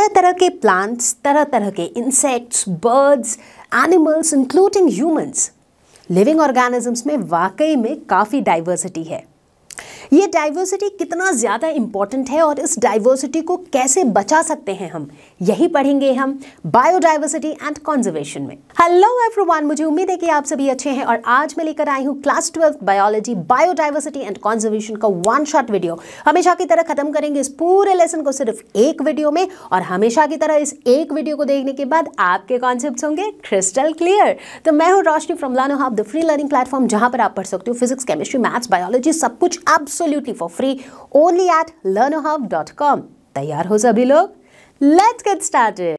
तरह तरह के प्लांट्स तरह तरह के insects birds animals including humans living organisms में वाकई में काफ़ी डाइवर्सिटी है। ये डाइवर्सिटी कितना ज़्यादा इंपॉर्टेंट है और इस डाइवर्सिटी को कैसे बचा सकते हैं हम? यही पढ़ेंगे हम बायोडाइवर्सिटी एंड कॉन्जर्वेशन में। हेलो एवरीवन मुझे उम्मीद है कि आप सभी अच्छे हैं और आज मैं लेकर आई हूँ class twelfth biology biodiversity and conservation का वन शॉट वीडियो हमेशा की तरह खत्म करेंगे इस पूरे लेसन को सिर्फ़ एक वीडियो में और हमेशा की तरह इस एक वीडियो को देखने के बाद आपके कॉन्सेप्ट होंगे क्रिस्टल क्लियर तो मैं हूँ Roshni from Learno Hub the free learning platform जहाँ पर आप पढ़ सकते हो फिजिक्स केमिस्ट्री मैथ्स बायोलॉजी सब कुछ for free only eight learnerhub.com तैयार हो सभी लोग? लेट्स गेट स्टार्टेड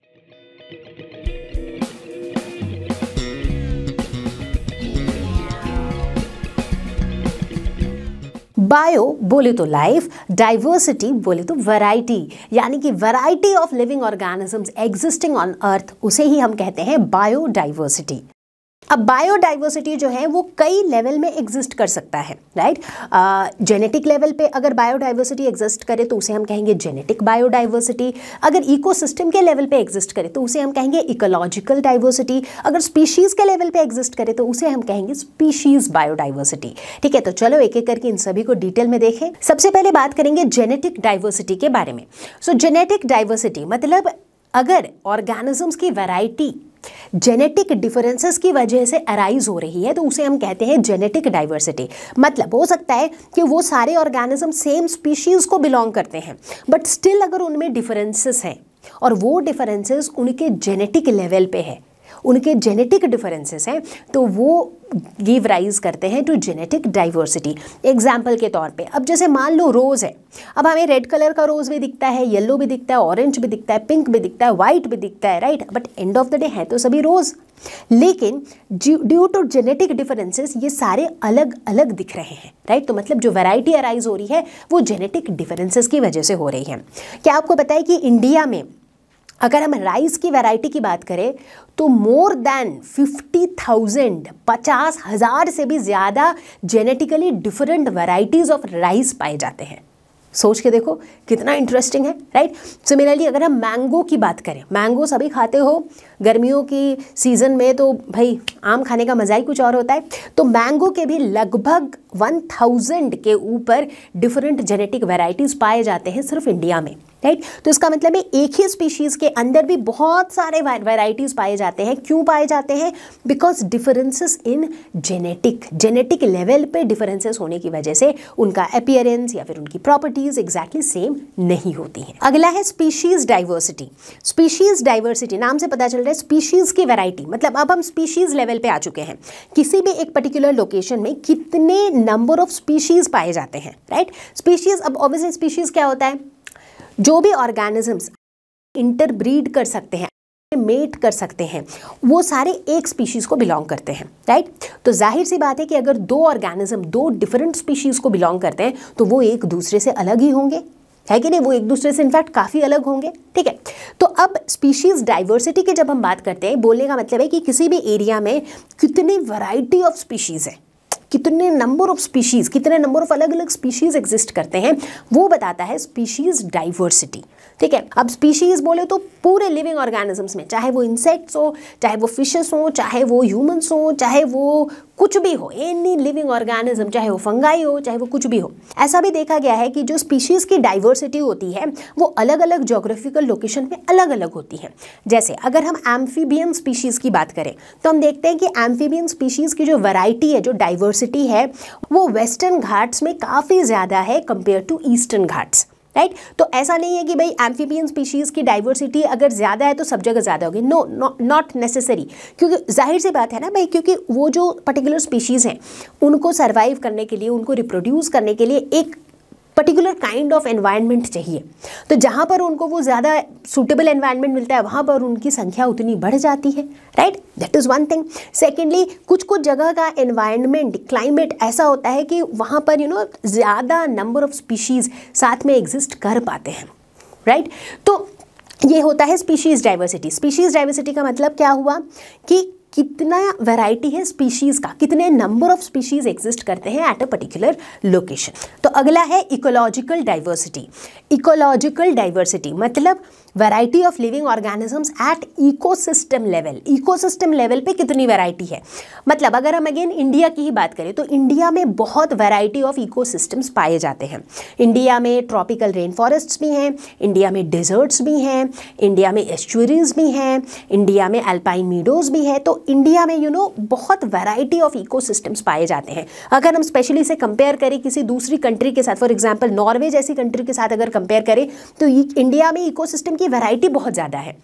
बायो बोले तो लाइफ डाइवर्सिटी बोले तो वैरायटी यानी कि variety of living organisms existing on earth उसे ही हम कहते हैं बायोडाइवर्सिटी अब बायोडाइवर्सिटी जो है वो कई लेवल में एग्जिस्ट कर सकता है राइट जेनेटिक लेवल पे अगर बायोडाइवर्सिटी एग्जिस्ट करे तो उसे हम कहेंगे जेनेटिक बायोडाइवर्सिटी अगर इकोसिस्टम के लेवल पे एग्जिस्ट करे तो उसे हम कहेंगे इकोलॉजिकल डाइवर्सिटी अगर स्पीशीज़ के लेवल पे एग्जिस्ट करे तो उसे हम कहेंगे स्पीशीज़ बायोडाइवर्सिटी ठीक है तो चलो एक एक करके इन सभी को डिटेल में देखें। सबसे पहले बात करेंगे जेनेटिक डाइवर्सिटी के बारे में। सो जेनेटिक डाइवर्सिटी मतलब अगर ऑर्गेनिजम्स की वैरायटी जेनेटिक डिफरेंसेस की वजह से अराइज हो रही है तो उसे हम कहते हैं जेनेटिक डाइवर्सिटी मतलब हो सकता है कि वो सारे ऑर्गेनिज्म सेम स्पीशीज़ को बिलोंग करते हैं बट स्टिल अगर उनमें डिफरेंसेस हैं, और वो डिफरेंसेस उनके जेनेटिक लेवल पे है उनके जेनेटिक डिफरेंसेस हैं तो वो गिव राइज करते हैं टू जेनेटिक डाइवर्सिटी एग्ज़ाम्पल के तौर पे, अब जैसे मान लो रोज़ है, अब हमें रेड कलर का रोज़ भी दिखता है येलो भी दिखता है ऑरेंज भी दिखता है पिंक भी दिखता है वाइट भी दिखता है right but end of the day है तो सभी रोज़ लेकिन ड्यू टू जेनेटिक डिफरेंसेस ये सारे अलग अलग दिख रहे हैं राइट तो मतलब जो वैरायटी अराइज हो रही है, वो जेनेटिक डिफरेंसेस की वजह से हो रही है। क्या आपको पता है कि इंडिया में अगर हम राइस की वैरायटी की बात करें तो मोर देन फिफ्टी थाउज़ेंड पचास हज़ार से भी ज़्यादा genetically different varieties of rice पाए जाते हैं। सोच के देखो, कितना इंटरेस्टिंग है राइट सिमिलरली अगर हम मैंगो की बात करें मैंगो सभी खाते हो गर्मियों की सीज़न में तो भाई आम खाने का मज़ा ही कुछ और होता है। तो मैंगो के भी लगभग वन थाउज़ेंड के ऊपर डिफरेंट जेनेटिक वेराइटीज़ पाए जाते हैं सिर्फ़ इंडिया में राइट तो इसका मतलब है एक ही स्पीशीज़ के अंदर भी बहुत सारे वेराइटीज़ पाए जाते हैं। क्यों पाए जाते हैं? Because differences in genetic genetic level पे डिफरेंसेस होने की वजह से उनका अपियरेंस या फिर उनकी प्रॉपर्टीज़ एग्जैक्टली सेम नहीं होती हैं। अगला है स्पीशीज़ डाइवर्सिटी स्पीशीज़ डाइवर्सिटी नाम से पता चल रहा है स्पीशीज़ की वैरायटी मतलब अब हम स्पीशीज़ लेवल पे आ चुके हैं। किसी भी एक पर्टिकुलर लोकेशन में कितने नंबर ऑफ़ स्पीशीज़ पाए जाते हैं राइट स्पीशीज़ अब ऑब्वियसली स्पीशीज़ क्या होता है? जो भी ऑर्गेनिजम्स इंटरब्रीड कर सकते हैं मेट कर सकते हैं, वो सारे एक स्पीशीज़ को बिलोंग करते हैं राइट तो ज़ाहिर सी बात है कि अगर दो ऑर्गेनिज्म दो डिफरेंट स्पीशीज़ को बिलोंग करते हैं तो वो एक दूसरे से अलग ही होंगे। है कि नहीं? वो एक दूसरे से इनफैक्ट काफ़ी अलग होंगे। ठीक है? तो अब स्पीशीज़ डाइवर्सिटी की जब हम बात करते हैं, बोलने का मतलब है कि किसी भी एरिया में कितनी वैरायटी ऑफ़ स्पीशीज़ है। कितने नंबर ऑफ़ स्पीशीज़ कितने नंबर ऑफ़ अलग अलग स्पीशीज़ एग्जिस्ट करते हैं, वो बताता है स्पीशीज़ डाइवर्सिटी ठीक है? अब स्पीशीज़ बोले तो पूरे लिविंग ऑर्गेनिजम्स में, चाहे वो इंसेक्ट्स हो, चाहे वो फिशेस हो, चाहे वो ह्यूमंस हो, चाहे वो कुछ भी हो एनी लिविंग ऑर्गेनिज्म चाहे वो फंगाई हो, चाहे वो कुछ भी हो, ऐसा भी देखा गया है कि जो स्पीशीज़ की डाइवर्सिटी होती है, वो अलग अलग जोग्राफिकल लोकेशन पे अलग अलग होती है। जैसे अगर हम एम्फीबियन स्पीशीज़ की बात करें तो हम देखते हैं कि एम्फीबियन स्पीशीज़ की जो वैरायटी है, जो डाइवर्सिटी है, वो वेस्टर्न घाट्स में काफ़ी ज़्यादा है compare to Eastern Ghats. Right? तो ऐसा नहीं है कि भाई एम्फीबियन स्पीशीज़ की डाइवर्सिटी अगर ज़्यादा है तो सब जगह ज़्यादा होगी नो नॉट नेसेसरी क्योंकि ज़ाहिर सी बात है ना भाई, क्योंकि वो जो पर्टिकुलर स्पीशीज़ हैं, उनको सर्वाइव करने के लिए, उनको रिप्रोड्यूस करने के लिए एक पर्टिकुलर काइंड ऑफ़ एनवायरनमेंट चाहिए। तो जहाँ पर उनको वो ज़्यादा सूटेबल एनवायरनमेंट मिलता है, वहाँ पर उनकी संख्या उतनी बढ़ जाती है right that is one thing secondly कुछ कुछ जगह का एनवायरनमेंट क्लाइमेट ऐसा होता है कि वहाँ पर यू नो ज़्यादा नंबर ऑफ़ स्पीशीज़ साथ में एग्जिस्ट कर पाते हैं राइट right? तो ये होता है स्पीशीज़ डाइवर्सिटी स्पीशीज़ डाइवर्सिटी का मतलब क्या हुआ कि कितना वैरायटी है स्पीशीज़ का? कितने नंबर ऑफ़ स्पीशीज़ एग्जिस्ट करते हैं एट अ पर्टिकुलर लोकेशन तो अगला है इकोलॉजिकल डाइवर्सिटी इकोलॉजिकल डाइवर्सिटी मतलब variety of living organisms at ecosystem level ecosystem level पे कितनी वैरायटी है? मतलब अगर हम अगेन इंडिया की ही बात करें तो इंडिया में बहुत वैरायटी ऑफ़ इकोसिस्टम्स पाए जाते हैं। इंडिया में ट्रॉपिकल रेन फॉरेस्ट्स भी हैं इंडिया में डिजर्ट्स भी हैं इंडिया में एस्चुरीज भी हैं इंडिया में अल्पाइन मीडोज भी है तो इंडिया में यू you नो know, बहुत वैरायटी ऑफ़ इकोसिस्टम्स पाए जाते हैं। अगर हम स्पेशली से कंपेयर करें किसी दूसरी कंट्री के साथ फॉर एग्ज़ाम्पल नॉर्वे जैसी कंट्री के साथ अगर कंपेयर करें तो इंडिया में इकोसिस्टम की वैरायटी बहुत ज़्यादा है।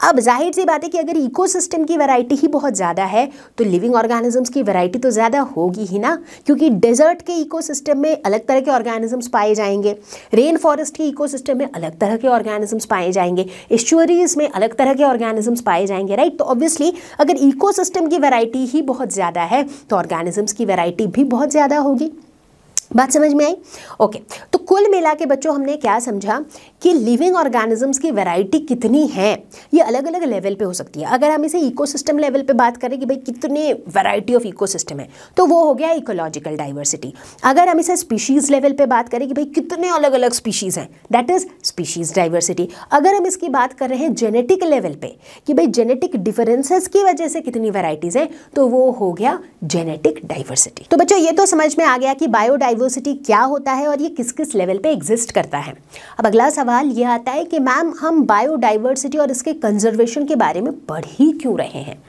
अब ज़ाहिर सी बात है कि अगर इकोसिस्टम की वैरायटी ही बहुत ज़्यादा है तो लिविंग ऑर्गेनिजम्स की वैरायटी तो ज़्यादा होगी ही ना, क्योंकि डेजर्ट के इकोसिस्टम में अलग तरह के ऑर्गेनिजम्स पाए जाएँगे। रेन फॉरेस्ट के इकोसिस्टम में अलग तरह के ऑर्गेनिजम्स पाए जाएँगे। एस्चुअरीज में अलग तरह के ऑर्गेनिजम्स पाए जाएँगे राइट तो ऑब्वियसली अगर इकोसिस्टम की वैरायटी ही बहुत ज़्यादा है तो ऑर्गेनिजम्स की वैरायटी भी बहुत ज़्यादा होगी। बात समझ में आई? ओके तो कुल मिला के बच्चों, हमने क्या समझा कि लिविंग ऑर्गेनिजम्स की वैरायटी कितनी है? ये अलग अलग लेवल पे हो सकती है। अगर हम इसे इकोसिस्टम लेवल पे बात करें कि भाई कितने वैरायटी ऑफ़ इकोसिस्टम है तो वो हो गया इकोलॉजिकल डाइवर्सिटी अगर हम इसे स्पीशीज़ लेवल पे बात करें कि भाई कितने अलग अलग स्पीशीज़ हैं दैट इज़ स्पीशीज़ डाइवर्सिटी अगर हम इसकी बात कर रहे हैं जेनेटिक लेवल पर कि भाई जेनेटिक डिफरेंसेस की वजह से कितनी वैराइटीज़ हैं तो वो हो गया जेनेटिक डाइवर्सिटी तो बच्चों, ये तो समझ में आ गया कि बायोडाइव डाइवर्सिटी क्या होता है और ये किस किस लेवल पे एग्जिस्ट करता है? अब अगला सवाल ये आता है कि मैम हम बायोडाइवर्सिटी और इसके कंजर्वेशन के बारे में पढ़ ही क्यों रहे हैं?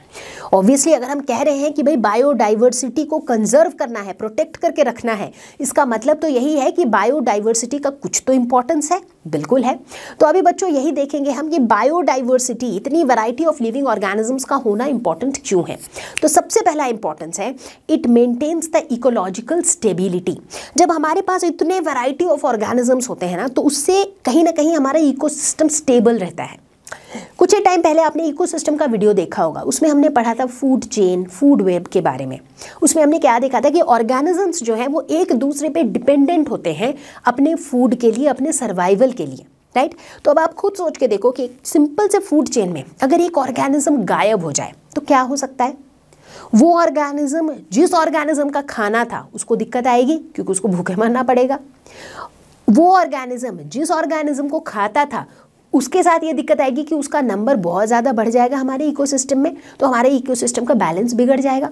ऑब्वियसली अगर हम कह रहे हैं कि भाई बायोडाइवर्सिटी को कंजर्व करना है प्रोटेक्ट करके रखना है, इसका मतलब तो यही है कि बायोडाइवर्सिटी का कुछ तो इंपॉर्टेंस है। बिल्कुल है। तो अभी बच्चों, यही देखेंगे हम कि बायोडाइवर्सिटी इतनी वैरायटी ऑफ़ लिविंग ऑर्गेनिजम्स का होना इंपॉर्टेंट क्यों है? तो सबसे पहला इंपॉर्टेंस है it maintains the ecological stability जब हमारे पास इतने वैरायटी ऑफ़ ऑर्गेनिजम्स होते हैं ना तो उससे कहीं ना कहीं हमारा इकोसिस्टम स्टेबल रहता है। कुछ ही टाइम पहले आपने इकोसिस्टम का वीडियो देखा होगा। उसमें हमने पढ़ा था फ़ूड चेन फ़ूड वेब के बारे में। उसमें हमने क्या देखा था कि ऑर्गेनिजम्स जो है, वो एक दूसरे पे डिपेंडेंट होते हैं अपने फ़ूड के लिए, अपने सर्वाइवल के लिए राइट तो अब आप खुद सोच के देखो कि सिंपल से फ़ूड चेन में अगर एक ऑर्गेनिज्म गायब हो जाए तो क्या हो सकता है? वो ऑर्गेनिज्म जिस ऑर्गेनिज्म का खाना था, उसको दिक्कत आएगी, क्योंकि उसको भूखे मरना पड़ेगा। वो ऑर्गेनिज्म जिस ऑर्गेनिज्म को खाता था उसके साथ ये दिक्कत आएगी कि उसका नंबर बहुत ज़्यादा बढ़ जाएगा हमारे इकोसिस्टम में तो हमारे इकोसिस्टम का बैलेंस बिगड़ जाएगा।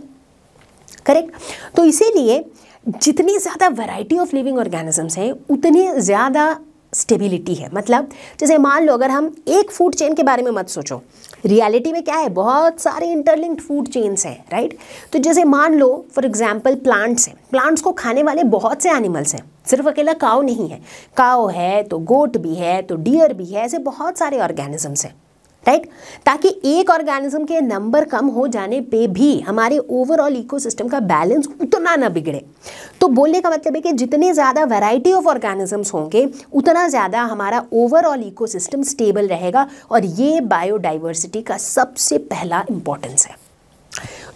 करेक्ट तो इसीलिए जितनी ज़्यादा वैरायटी ऑफ़ लिविंग ऑर्गेनिजम्स हैं, उतनी ज़्यादा स्टेबिलिटी है। मतलब जैसे मान लो, अगर हम एक फ़ूड चेन के बारे में मत सोचो रियलिटी में क्या है? बहुत सारे इंटरलिंक्ड फ़ूड चेन्स हैं राइट तो जैसे मान लो फॉर एग्जांपल प्लांट्स हैं। प्लांट्स को खाने वाले बहुत से एनिमल्स हैं। सिर्फ़ अकेला काव नहीं है। काव है तो गोट भी है तो डियर भी है, ऐसे बहुत सारे ऑर्गेनिजम्स हैं। राइट? ताकि एक ऑर्गेनिज्म के नंबर कम हो जाने पे भी हमारे ओवरऑल इकोसिस्टम का बैलेंस उतना ना बिगड़े। तो बोलने का मतलब है कि जितने ज़्यादा वैरायटी ऑफ़ ऑर्गेनिजम्स होंगे, उतना ज़्यादा हमारा ओवरऑल इकोसिस्टम स्टेबल रहेगा और ये बायोडाइवर्सिटी का सबसे पहला इंपॉर्टेंस है।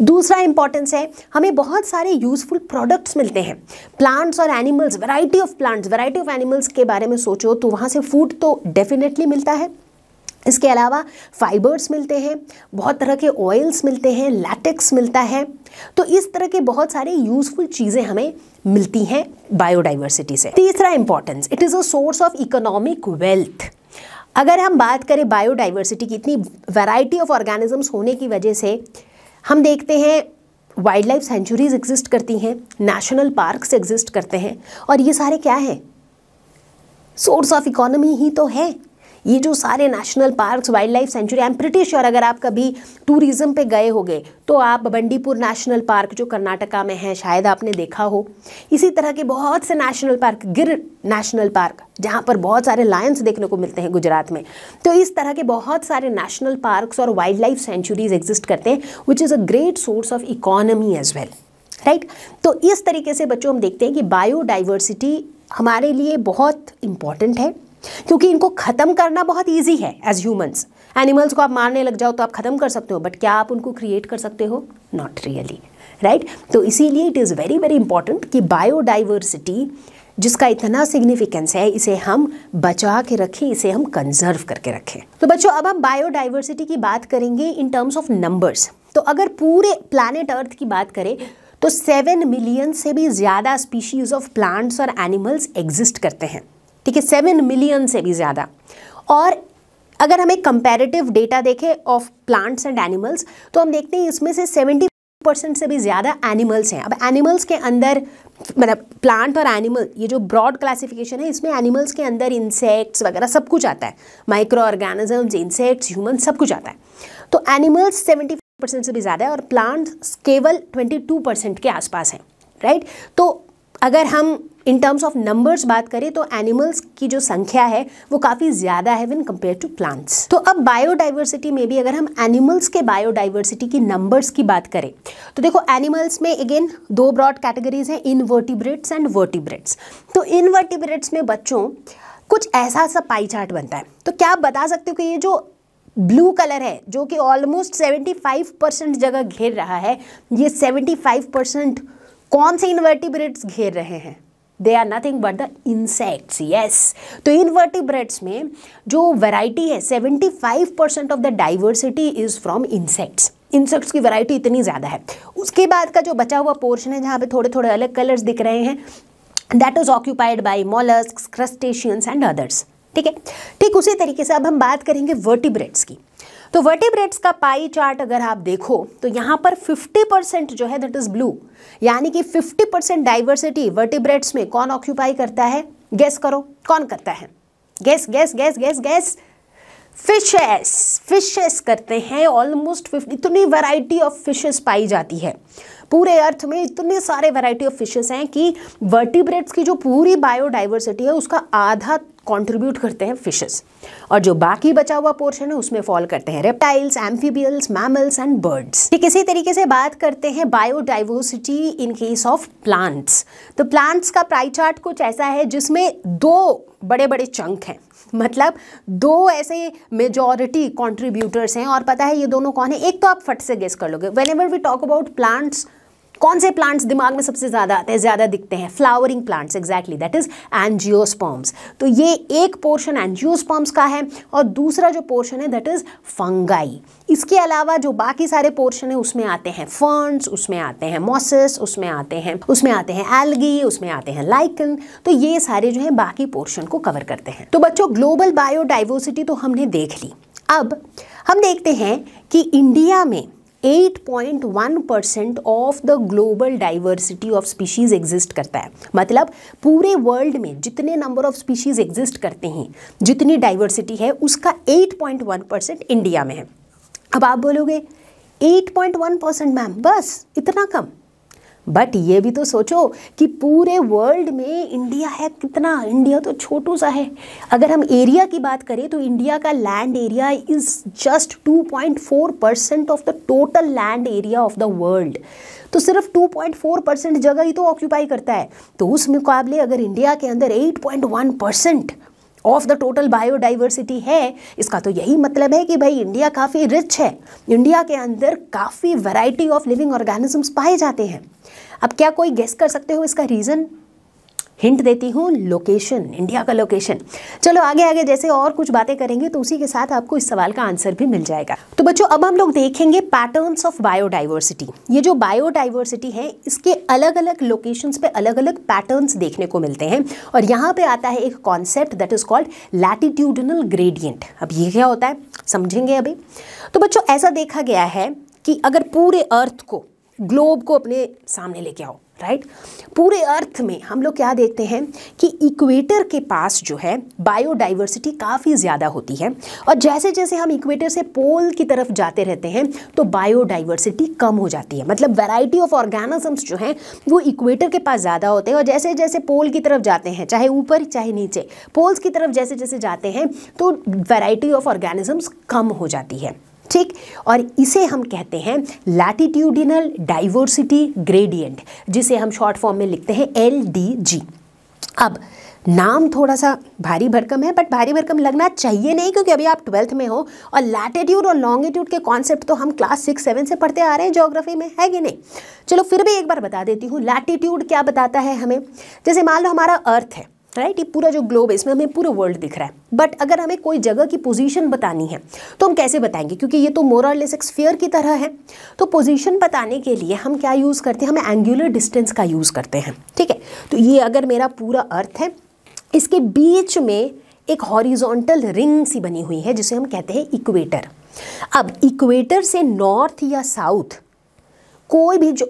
दूसरा इंपॉर्टेंस है, हमें बहुत सारे यूजफुल प्रोडक्ट्स मिलते हैं। प्लांट्स और animals variety of plants variety of animals के बारे में सोचो तो वहाँ से फ़ूड तो डेफिनेटली मिलता है। इसके अलावा फाइबर्स मिलते हैं, बहुत तरह के ऑयल्स मिलते हैं लैटेक्स मिलता है। तो इस तरह के बहुत सारे यूजफुल चीज़ें हमें मिलती हैं बायोडाइवर्सिटी से। तीसरा importance it is a source of economic wealth अगर हम बात करें बायोडाइवर्सिटी की, इतनी वैरायटी ऑफ़ ऑर्गेनिजम्स होने की वजह से, हम देखते हैं वाइल्ड लाइफ सेंचुरीज एग्जिस्ट करती हैं नेशनल पार्क्स एग्जिस्ट करते हैं, और ये सारे क्या हैं? सोर्स ऑफ़ इकोनॉमी ही तो है। ये जो सारे national parks wildlife sanctuary I am pretty sure अगर आप कभी टूरिज़्म पे गए होगे तो आप बंडीपुर नेशनल पार्क जो कर्नाटका में है, शायद आपने देखा हो। इसी तरह के बहुत से national park Gir national park जहाँ पर बहुत सारे लायंस देखने को मिलते हैं गुजरात में। तो इस तरह के बहुत सारे नेशनल पार्क्स और वाइल्ड लाइफ सेंचुरीज एग्जिस्ट करते हैं which is a great source of economy as well right तो इस तरीके से बच्चों, हम देखते हैं कि बायोडाइवर्सिटी हमारे लिए बहुत इंपॉर्टेंट है। क्योंकि इनको ख़त्म करना बहुत ईजी है एज ह्यूमंस एनिमल्स को आप मारने लग जाओ तो आप ख़त्म कर सकते हो बट क्या आप उनको क्रिएट कर सकते हो? नॉट रियली राइट तो इसीलिए it is very very important कि बायोडाइवर्सिटी जिसका इतना सिग्निफिकेंस है, इसे हम बचा के रखें, इसे हम कंजर्व करके रखें। तो बच्चों, अब हम बायोडाइवर्सिटी की बात करेंगे इन टर्म्स ऑफ़ नंबर्स तो अगर पूरे प्लानट अर्थ की बात करें तो सेवन मिलियन से भी ज़्यादा स्पीशीज़ ऑफ़ प्लांट्स और एनिमल्स एग्जिस्ट करते हैं। ठीक है सेवन मिलियन से भी ज़्यादा। और अगर हमें कंपेरेटिव डेटा देखें ऑफ़ प्लांट्स एंड एनिमल्स तो हम देखते हैं इसमें से सेवेंटी परसेंट से भी ज़्यादा एनिमल्स हैं। अब एनिमल्स के अंदर मतलब प्लांट और एनिमल ये जो ब्रॉड क्लासिफिकेशन है, इसमें एनिमल्स के अंदर इंसेक्ट्स वगैरह सब कुछ आता है। माइक्रो ऑर्गेनिजम्स इंसेक्ट्स ह्यूमन सब कुछ आता है। तो एनिमल्स सेवेंटी परसेंट से भी ज़्यादा है और प्लांट्स केवल ट्वेंटी टू परसेंट के आसपास हैं राइट तो अगर हम इन टर्म्स ऑफ़ नंबर्स बात करें तो एनिमल्स की जो संख्या है, वो काफ़ी ज़्यादा है व्हेन कंपेयर टू प्लांट्स तो अब बायोडाइवर्सिटी में भी अगर हम एनिमल्स के बायोडाइवर्सिटी की नंबर्स की बात करें तो देखो एनिमल्स में अगेन दो ब्रॉड कैटेगरीज हैं इनवर्टिब्रेट्स एंड वर्टिब्रेट्स तो इनवर्टिब्रेट्स में बच्चों, कुछ ऐसा सा पाई चार्ट बनता है। तो क्या आप बता सकते हो कि ये जो ब्लू कलर है, जो कि ऑलमोस्ट 75 परसेंट जगह घेर रहा है, ये 75 परसेंट कौन से इन्वर्टिब्रेट्स घेर रहे हैं? They are nothing but the insects yes तो इनवर्टिब्रेट्स में जो वैरायटी है 75 percent of the diversity is from insects insects की वैरायटी इतनी ज़्यादा है। उसके बाद का जो बचा हुआ पोर्शन है, जहाँ पे थोड़े थोड़े अलग कलर्स दिख रहे हैं that is occupied by mollusc crustaceans and others ठीक है? ठीक उसी तरीके से अब हम बात करेंगे वर्टिब्रेट्स की। तो वर्टिब्रेट्स का पाई चार्ट अगर आप देखो तो यहाँ पर 50 परसेंट जो है दैट इज़ ब्लू यानी कि 50 परसेंट डाइवर्सिटी वर्टिब्रेट्स में कौन ऑक्यूपाई करता है? गैस करो, कौन करता है? Guess guess guess guess guess fishes fishes करते हैं ऑलमोस्ट फिफ्टी इतनी वैरायटी ऑफ़ फिशेस पाई जाती है. पूरे अर्थ में इतने सारे वैरायटी ऑफ़ फिशेस हैं कि वर्टिब्रेट्स की जो पूरी बायोडाइवर्सिटी है, उसका आधा कंट्रीब्यूट करते हैं फिशेस और जो बाकी बचा हुआ पोर्शन है, उसमें फॉल करते हैं reptiles amphibians mammals and birds ठीक, इसी तरीके से बात करते हैं biodiversity in case of plants तो प्लांट्स का प्राई चार्ट कुछ ऐसा है जिसमें दो बड़े बड़े चंक हैं. मतलब दो ऐसे मेजॉरिटी कॉन्ट्रीब्यूटर्स हैं और पता है ये दोनों कौन है? एक तो आप फट से गेस कर लोगे. Whenever we talk about plants कौन से प्लांट्स दिमाग में सबसे ज़्यादा आते हैं, ज़्यादा दिखते हैं? Flowering plants exactly that is angiosperms तो ये एक पोर्शन एंजियोस्पर्म्स का है और दूसरा जो पोर्शन है दैट इज़ फंगाई इसके अलावा जो बाकी सारे पोर्शन है, उसमें आते हैं फर्न्स उसमें आते हैं मॉसिस उसमें आते हैं, उसमें आते हैं एल्गी उसमें आते हैं लाइकन तो ये सारे जो है, बाकी पोर्शन को कवर करते हैं. तो बच्चों ग्लोबल बायोडाइवर्सिटी तो हमने देख ली. अब हम देखते हैं कि इंडिया में 8.1 percent of the global diversity of species exist करता है। मतलब पूरे वर्ल्ड में जितने नंबर ऑफ़ स्पीशीज़ एग्जिस्ट करते हैं, जितनी डाइवर्सिटी है, उसका 8.1 परसेंट इंडिया में है। अब आप बोलोगे 8.1 परसेंट मैम, बस इतना कम। बट ये भी तो सोचो कि पूरे वर्ल्ड में इंडिया है कितना? इंडिया तो छोटू सा है। अगर हम एरिया की बात करें तो इंडिया का land area is just 2.4 percent of the total land area of the world तो सिर्फ़ 2.4 परसेंट जगह ही तो ऑक्यूपाई करता है। तो उस मुकाबले अगर इंडिया के अंदर 8.1 percent of the total biodiversity है, इसका तो यही मतलब है कि भाई इंडिया काफ़ी रिच है। इंडिया के अंदर काफ़ी वैरायटी ऑफ़ लिविंग ऑर्गेनिजम्स पाए जाते हैं। अब क्या कोई गेस कर सकते हो इसका रीज़न हिंट देती हूँ लोकेशन इंडिया का लोकेशन चलो आगे आगे, जैसे और कुछ बातें करेंगे तो उसी के साथ आपको इस सवाल का आंसर भी मिल जाएगा। तो बच्चों, अब हम लोग देखेंगे पैटर्न्स ऑफ़ बायोडाइवर्सिटी ये जो बायोडाइवर्सिटी है, इसके अलग अलग लोकेशंस पे अलग अलग पैटर्न्स देखने को मिलते हैं। और यहाँ पे आता है एक concept that is called latitudinal gradient अब ये क्या होता है? समझेंगे अभी? तो बच्चों, ऐसा देखा गया है कि अगर पूरे अर्थ को ग्लोब को अपने सामने लेके आओ राइट पूरे अर्थ में हम लोग क्या देखते हैं कि इक्वेटर के पास जो है बायोडाइवर्सिटी काफ़ी ज़्यादा होती है। और जैसे जैसे हम इक्वेटर से पोल की तरफ़ जाते रहते हैं तो बायोडाइवर्सिटी कम हो जाती है। मतलब वैरायटी ऑफ़ ऑर्गेनिजम्स जो हैं, वो इक्वेटर के पास ज़्यादा होते हैं। और जैसे जैसे पोल की तरफ़ जाते हैं, चाहे ऊपर, चाहे नीचे पोल्स की तरफ़ जैसे जैसे जाते हैं तो वैरायटी ऑफ़ ऑर्गेनिजम्स कम हो जाती है। ठीक और इसे हम कहते हैं लैटिट्यूडिनल डाइवर्सिटी ग्रेडियंट जिसे हम शॉर्ट फॉर्म में लिखते हैं एल डी जी अब, नाम थोड़ा सा भारी भरकम है बट भारी भरकम लगना चाहिए नहीं, क्योंकि अभी आप ट्वेल्थ में हो, और लैटिट्यूड और लॉन्गिट्यूड के कॉन्सेप्ट तो हम क्लास सिक्स सेवन से पढ़ते आ रहे हैं ज्योग्राफी में, है कि नहीं? चलो, फिर भी एक बार बता देती हूँ लैटिट्यूड क्या बताता है हमें? जैसे मान लो हमारा अर्थ है राइट ये पूरा जो ग्लोब है, इसमें हमें पूरा वर्ल्ड दिख रहा है। बट अगर हमें कोई जगह की पोजीशन बतानी है तो हम कैसे बताएँगे? क्योंकि ये तो मोरलेस एक स्फीयर की तरह है। तो पोजीशन बताने के लिए हम क्या यूज़ करते हैं? हम एंगुलर डिस्टेंस का यूज़ करते हैं। ठीक है? तो ये अगर मेरा पूरा अर्थ है, इसके बीच में एक हॉरिजॉन्टल रिंग सी बनी हुई है, जिसे हम कहते हैं इक्वेटर अब इक्वेटर से नॉर्थ या साउथ कोई भी जो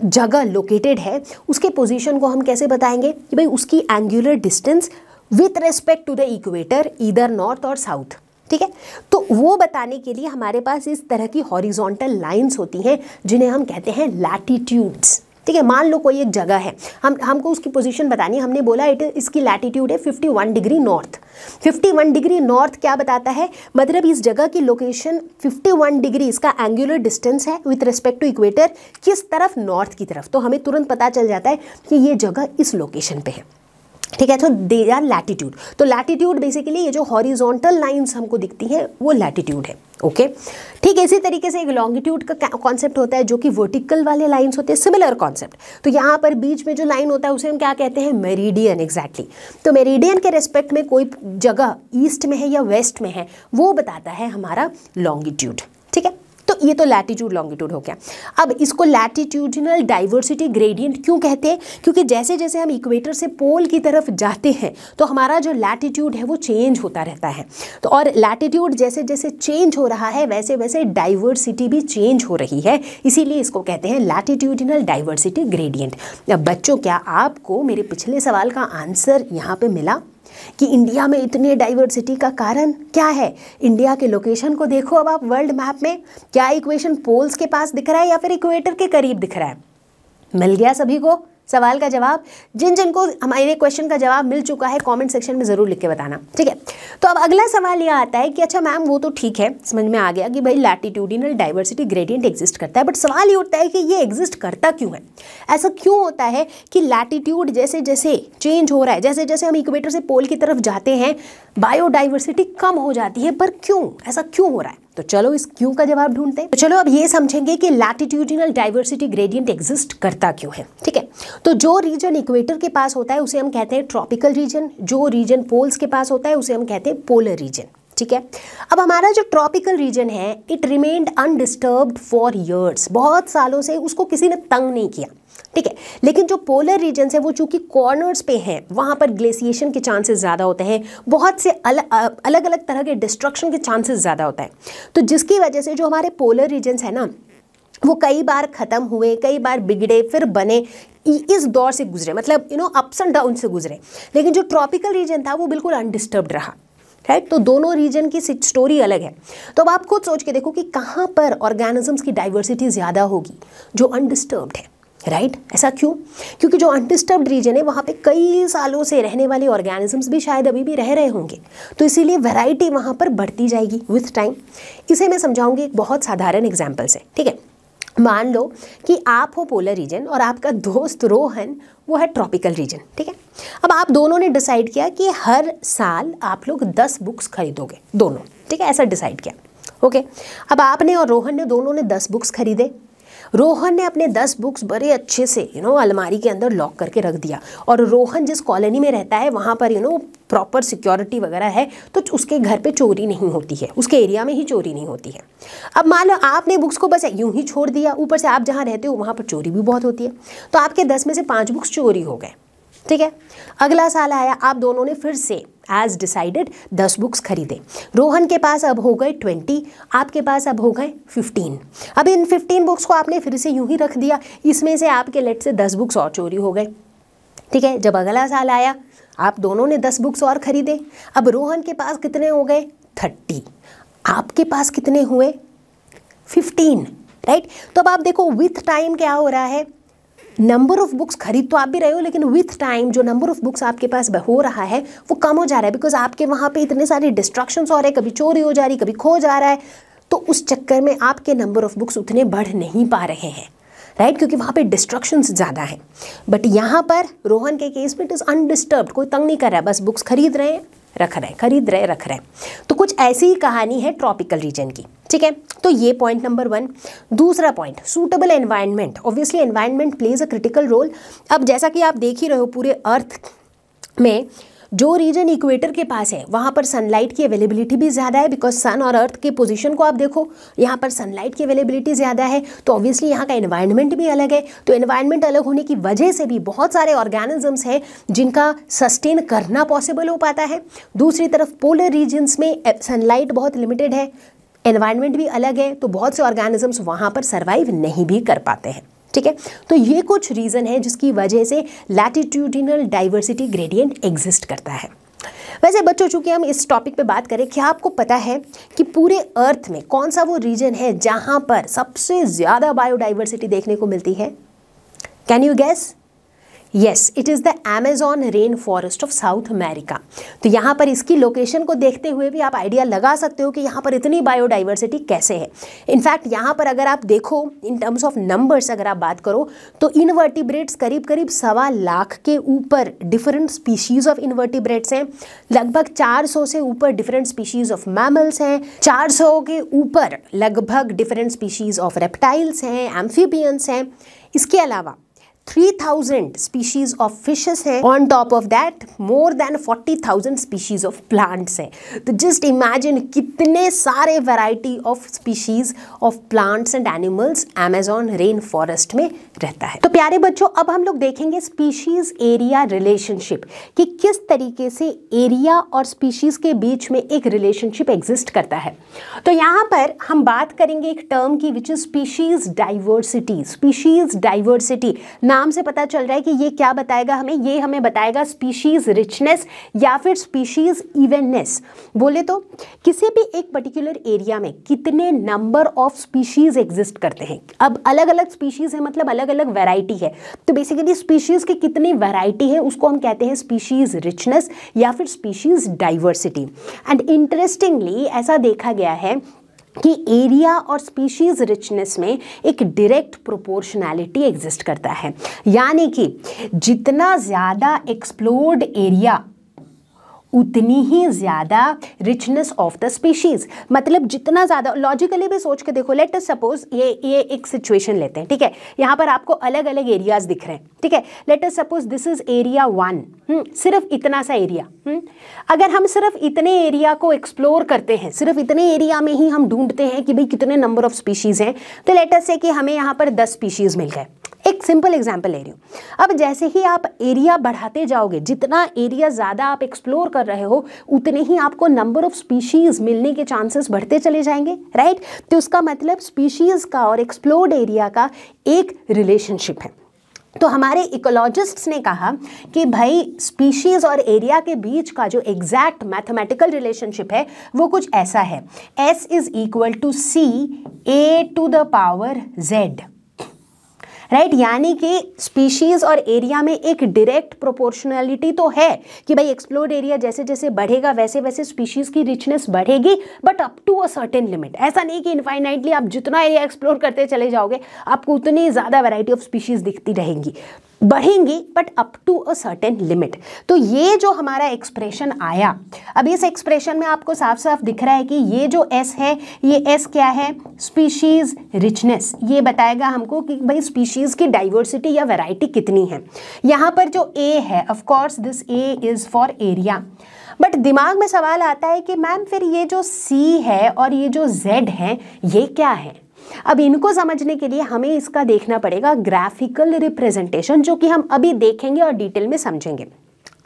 जगह लोकेटेड है, उसके पोजीशन को हम कैसे बताएँगे? कि भाई उसकी angular distance with respect to the equator इधर नॉर्थ और साउथ ठीक है? तो वो बताने के लिए हमारे पास इस तरह की हॉरिजॉन्टल लाइंस होती हैं, जिन्हें हम कहते हैं लैटिट्यूड्स ठीक है, मान लो कोई एक जगह है। हम, हमको उसकी पोजीशन बतानी हमने बोला इट इसकी लैटिट्यूड है 51 डिग्री नॉर्थ 51 डिग्री नॉर्थ क्या बताता है? मतलब इस जगह की लोकेशन 51 डिग्री इसका एंगुलर डिस्टेंस है विथ रिस्पेक्ट टू इक्वेटर किस तरफ़? नॉर्थ की तरफ़। तो हमें तुरंत पता चल जाता है कि ये जगह इस लोकेशन पर है। ठीक है तो दे आर लैटिट्यूड तो लैटिट्यूड बेसिकली ये जो हॉरिजॉन्टल लाइंस हमको दिखती हैं, वो लैटिट्यूड है ओके ठीक है इसी तरीके से एक लॉन्गिट्यूड का कॉन्सेप्ट होता है, जो कि वर्टिकल वाले लाइंस होते हैं सिमिलर कॉन्सेप्ट तो यहाँ पर बीच में जो लाइन होता है, उसे हम क्या कहते हैं? मेरिडियन एग्जैक्टली तो मेरिडियन के रेस्पेक्ट में कोई जगह ईस्ट में है या वेस्ट में है, वो बताता है हमारा लॉन्गिट्यूड ठीक है? तो ये तो लैटिट्यूड लॉन्गिट्यूड हो गया। अब इसको लैटिट्यूडनल डाइवर्सिटी ग्रेडियंट क्यों कहते हैं? क्योंकि जैसे जैसे हम इक्वेटर से पोल की तरफ़ जाते हैं तो हमारा जो लैटिट्यूड है वो चेंज होता रहता है। तो और लैटिट्यूड जैसे जैसे चेंज हो रहा है, वैसे वैसे डाइवर्सिटी भी चेंज हो रही है। इसीलिए इसको कहते हैं लैटिट्यूडनल डाइवर्सिटी ग्रेडियंट अब बच्चों, क्या आपको मेरे पिछले सवाल का आंसर यहाँ पे मिला? कि इंडिया में इतने डाइवर्सिटी का कारण क्या है? इंडिया के लोकेशन को देखो अब आप वर्ल्ड मैप में क्या इक्वेशन पोल्स के पास दिख रहा है या फिर इक्वेटर के करीब दिख रहा है? मिल गया सभी को। सवाल का जवाब जिन जिन को हमारे क्वेश्चन का जवाब मिल चुका है कमेंट सेक्शन में ज़रूर लिख के बताना, ठीक है? तो अब अगला सवाल यह आता है कि अच्छा मैम वो तो ठीक है, समझ में आ गया कि भाई लैटिट्यूडिनल डाइवर्सिटी ग्रेडियंट एग्जिस्ट करता है बट सवाल ये उठता है कि ये एग्जिस्ट करता क्यों है? ऐसा क्यों होता है कि लैटिट्यूड जैसे जैसे चेंज हो रहा है जैसे जैसे हम इक्वेटर से पोल की तरफ़ जाते हैं बायोडाइवर्सिटी कम हो जाती है, पर क्यों? ऐसा क्यों हो रहा है? तो चलो इस क्यों का जवाब ढूंढते हैं। तो चलो अब ये समझेंगे कि लैटिट्यूडिनल डाइवर्सिटी ग्रेडियंट एग्जिस्ट करता क्यों है, ठीक है? तो जो रीजन इक्वेटर के पास होता है, उसे हम कहते हैं ट्रॉपिकल रीजन जो रीजन पोल्स के पास होता है, उसे हम कहते हैं पोलर रीजन ठीक है? अब हमारा जो ट्रॉपिकल रीजन है it remained undisturbed for years बहुत सालों से उसको किसी ने तंग नहीं किया। ठीक है, लेकिन जो पोलर रीजन है, वो चूँकि कॉर्नर्स पे हैं, वहाँ पर ग्लेसिएशन के चांसेस ज़्यादा होते हैं। बहुत से अलग अलग अलग तरह के डिस्ट्रक्शन के चांसेस ज़्यादा होता है। तो जिसकी वजह से जो हमारे पोलर रीजन्स है ना, वो कई बार ख़त्म हुए, कई बार बिगड़े, फिर बने इस दौर से गुजरे मतलब you know ups and down से गुजरे। लेकिन जो ट्रॉपिकल रीजन था, वो बिल्कुल अनडिस्टर्ब रहा राइट तो दोनों रीजन की स्टोरी अलग है। तो अब आप खुद सोच के देखो कि कहाँ पर ऑर्गेनिजम्स की डाइवर्सिटी ज़्यादा होगी, जो अनडिस्टर्ब्ड है। Right right? ऐसा क्यों? क्योंकि जो अनडिस्टर्ब्ड रीजन है, वहाँ पे कई सालों से रहने वाले ऑर्गेनिजम्स भी शायद अभी भी रह रहे होंगे। तो इसीलिए वैरायटी वहाँ पर बढ़ती जाएगी विथ टाइम इसे मैं समझाऊँगी एक बहुत साधारण एग्ज़ाम्पल से, ठीक है? मान लो कि आप हो पोलर रीजन और आपका दोस्त रोहन, वो है ट्रॉपिकल रीजन ठीक है? अब आप दोनों ने डिसाइड किया कि हर साल आप लोग दस बुक्स खरीदोगे, दोनों, ठीक है? ऐसा डिसाइड किया, ओके? okay. अब आपने और रोहन ने, दोनों ने दस बुक्स खरीदे रोहन ने अपने दस बुक्स बड़े अच्छे से यू नो अलमारी के अंदर लॉक करके रख दिया। और रोहन जिस कॉलोनी में रहता है, वहाँ पर यू नो प्रॉपर सिक्योरिटी वगैरह है तो उसके घर पे चोरी नहीं होती है। उसके एरिया में ही चोरी नहीं होती है। अब मान लो आपने बुक्स को बस यूँ ही छोड़ दिया, ऊपर से आप जहाँ रहते हो, वहाँ पर चोरी भी बहुत होती है। तो आपके दस में से पाँच बुक्स चोरी हो गए। ठीक है? अगला साल आया, आप दोनों ने फिर से एज डिसाइडेड दस बुक्स खरीदे। रोहन के पास अब हो गए ट्वेंटी आपके पास अब हो गए फिफ्टीन अब इन फिफ्टीन बुक्स को आपने फिर से यूँ ही रख दिया, इसमें से आपके लेट से दस बुक्स और चोरी हो गए। ठीक है? जब अगला साल आया, आप दोनों ने दस बुक्स और खरीदे। अब रोहन के पास कितने हो गए? थर्टी आपके पास कितने हुए? फिफ्टीन राइट तो अब आप देखो विथ टाइम क्या हो रहा है? नंबर ऑफ़ बुक्स खरीद तो आप भी रहे हो, लेकिन विथ टाइम जो नंबर ऑफ़ बुक्स आपके पास हो रहा है, वो कम हो जा रहा है बिकॉज़ आपके वहाँ पे इतने सारे डिस्ट्रक्शंस हो रहे हैं, कभी चोरी हो जा रही, कभी खो जा रहा है तो उस चक्कर में आपके नंबर ऑफ़ बुक्स उतने बढ़ नहीं पा रहे हैं राइट right? क्योंकि वहाँ पे डिस्ट्रक्शंस ज़्यादा हैं बट यहाँ पर रोहन के केस में इट इज़ अनडिस्टर्ब कोई तंग नहीं कर रहा है बस बुक्स खरीद रहे हैं रख रहे हैं, खरीद रहे, रख रहे हैं। तो कुछ ऐसी ही कहानी है ट्रॉपिकल रीजन की, ठीक है? तो ये पॉइंट नंबर वन दूसरा point suitable environment obviously environment plays a critical role अब जैसा कि आप देख ही रहे हो पूरे अर्थ में जो रीजन इक्वेटर के पास है, वहाँ पर सनलाइट की अवेलेबिलिटी भी ज़्यादा है बिकॉज़ सन और अर्थ के पोजीशन को आप देखो, यहाँ पर सनलाइट की अवेलेबिलिटी ज़्यादा है तो ऑब्वियसली यहाँ का इन्वायरमेंट भी अलग है। तो इन्वायरमेंट अलग होने की वजह से भी बहुत सारे ऑर्गेनिजम्स हैं जिनका सस्टेन करना पॉसिबल हो पाता है। दूसरी तरफ़ पोलर रीजन्स में सनलाइट बहुत लिमिटेड है एनवायरनमेंट भी अलग है तो बहुत से ऑर्गेनिजम्स वहाँ पर सर्वाइव नहीं भी कर पाते हैं। ठीक है? तो ये कुछ रीज़न है जिसकी वजह से लैटिट्यूडिनल डाइवर्सिटी ग्रेडियंट एग्जिस्ट करता है। वैसे बच्चों, चूँकि हम इस टॉपिक पे बात करें, क्या आपको पता है कि पूरे अर्थ में कौन सा वो रीजन है जहाँ पर सबसे ज़्यादा बायोडाइवर्सिटी देखने को मिलती है? Can you guess yes it is the Amazon rain forest of South America तो यहाँ पर इसकी लोकेशन को देखते हुए भी आप आइडिया लगा सकते हो कि यहाँ पर इतनी बायोडाइवर्सिटी कैसे है। इनफैक्ट यहाँ पर अगर आप देखो इन टर्म्स ऑफ़ नंबर्स अगर आप बात करो तो इनवर्टिब्रेट्स करीब करीब सवा लाख के ऊपर डिफरेंट स्पीशीज़ ऑफ़ इनवर्टिब्रेट्स हैं। लगभग 400 से ऊपर डिफरेंट स्पीशीज़ ऑफ़ मैमल्स हैं। 400 के ऊपर लगभग डिफरेंट स्पीशीज़ ऑफ़ रेप्टाइल्स हैं एम्फीबियंस हैं। इसके अलावा 3000 स्पीशीज ऑफ़ फिशेस हैं on top of that more than 40,000 species of plants हैं तो जस्ट इमेजिन कितने सारे variety of species of plants and animals Amazon rain forest में रहता है। तो प्यारे बच्चों अब हम लोग देखेंगे स्पीशीज एरिया रिलेशनशिप कि किस तरीके से एरिया और स्पीशीज के बीच में एक रिलेशनशिप एग्जिस्ट करता है। तो यहाँ पर हम बात करेंगे एक टर्म की which is species diversity species diversity नाम से पता चल रहा है कि ये क्या बताएगा हमें? ये हमें बताएगा स्पीशीज रिचनेस या फिर स्पीशीज इवेननेस बोले तो किसी भी एक पर्टिकुलर एरिया में कितने नंबर ऑफ़ स्पीशीज एग्जिस्ट करते हैं? अब अलग अलग स्पीशीज है मतलब अलग अलग वेराइटी है। तो बेसिकली स्पीशीज की कितनी वेराइटी है, उसको हम कहते हैं स्पीशीज रिचनेस या फिर स्पीशीज डाइवर्सिटी एंड इंटरेस्टिंगली ऐसा देखा गया है कि एरिया और स्पीशीज रिचनेस में एक डायरेक्ट प्रोपोर्शनैलिटी एग्जिस्ट करता है। यानी कि जितना ज़्यादा एक्सप्लोर्ड एरिया उतनी ही ज़्यादा रिचनेस ऑफ़ द स्पीशीज़ मतलब जितना ज़्यादा लॉजिकली भी सोच के देखो लेट सपोज़ ये ये एक सिचुएशन लेते हैं, ठीक है? यहाँ पर आपको अलग अलग एरियाज़ दिख रहे हैं, ठीक है? Let suppose this is area one सिर्फ़ इतना सा एरिया हम्म? अगर हम सिर्फ़ इतने एरिया को एक्सप्लोर करते हैं, सिर्फ़ इतने एरिया में ही हम ढूंढते हैं कि भाई कितने नंबर ऑफ़ स्पीशीज़ हैं तो लेटस से कि हमें यहाँ पर दस स्पीशीज़ मिल गए। एक सिंपल एग्ज़ाम्पल ले रही हूँ। अब जैसे ही आप एरिया बढ़ाते जाओगे, जितना एरिया ज़्यादा आप एक्सप्लोर कर रहे हो, उतने ही आपको नंबर ऑफ़ स्पीशीज़ मिलने के चांसेस बढ़ते चले जाएँगे राइट तो उसका मतलब स्पीशीज़ का और एक्सप्लोर्ड एरिया का एक रिलेशनशिप है। तो हमारे इकोलॉजिस्ट्स ने कहा कि भाई स्पीशीज और एरिया के बीच का जो एग्जैक्ट मैथमेटिकल रिलेशनशिप है, वो कुछ ऐसा है। S is equal to C A to the power Z right right? यानी कि स्पीशीज और एरिया में एक डायरेक्ट प्रोपोर्शनैलिटी तो है कि भाई एक्सप्लोर्ड एरिया जैसे जैसे बढ़ेगा वैसे वैसे स्पीशीज की रिचनेस बढ़ेगी but up to a certain limit ऐसा नहीं कि इनफाइनाइटली आप जितना एरिया एक्सप्लोर करते चले जाओगे, आपको उतनी ज़्यादा वैरायटी ऑफ़ स्पीशीज दिखती रहेंगी बढ़ेंगी but up to a certain limit तो ये जो हमारा एक्सप्रेशन आया, अब इस एक्सप्रेशन में आपको साफ़ साफ़ दिख रहा है कि ये जो एस है, ये एस क्या है? स्पीशीज रिचनेस ये बताएगा हमको कि भाई स्पीशीज की डाइवर्सिटी या वैरायटी कितनी है। यहाँ पर जो ए है of course this A is for area but दिमाग में सवाल आता है कि मैम फिर ये जो सी है और ये जो जेड है, ये क्या है? अब इनको समझने के लिए हमें इसका देखना पड़ेगा ग्राफिकल रिप्रेजेंटेशन जो कि हम अभी देखेंगे और डिटेल में समझेंगे।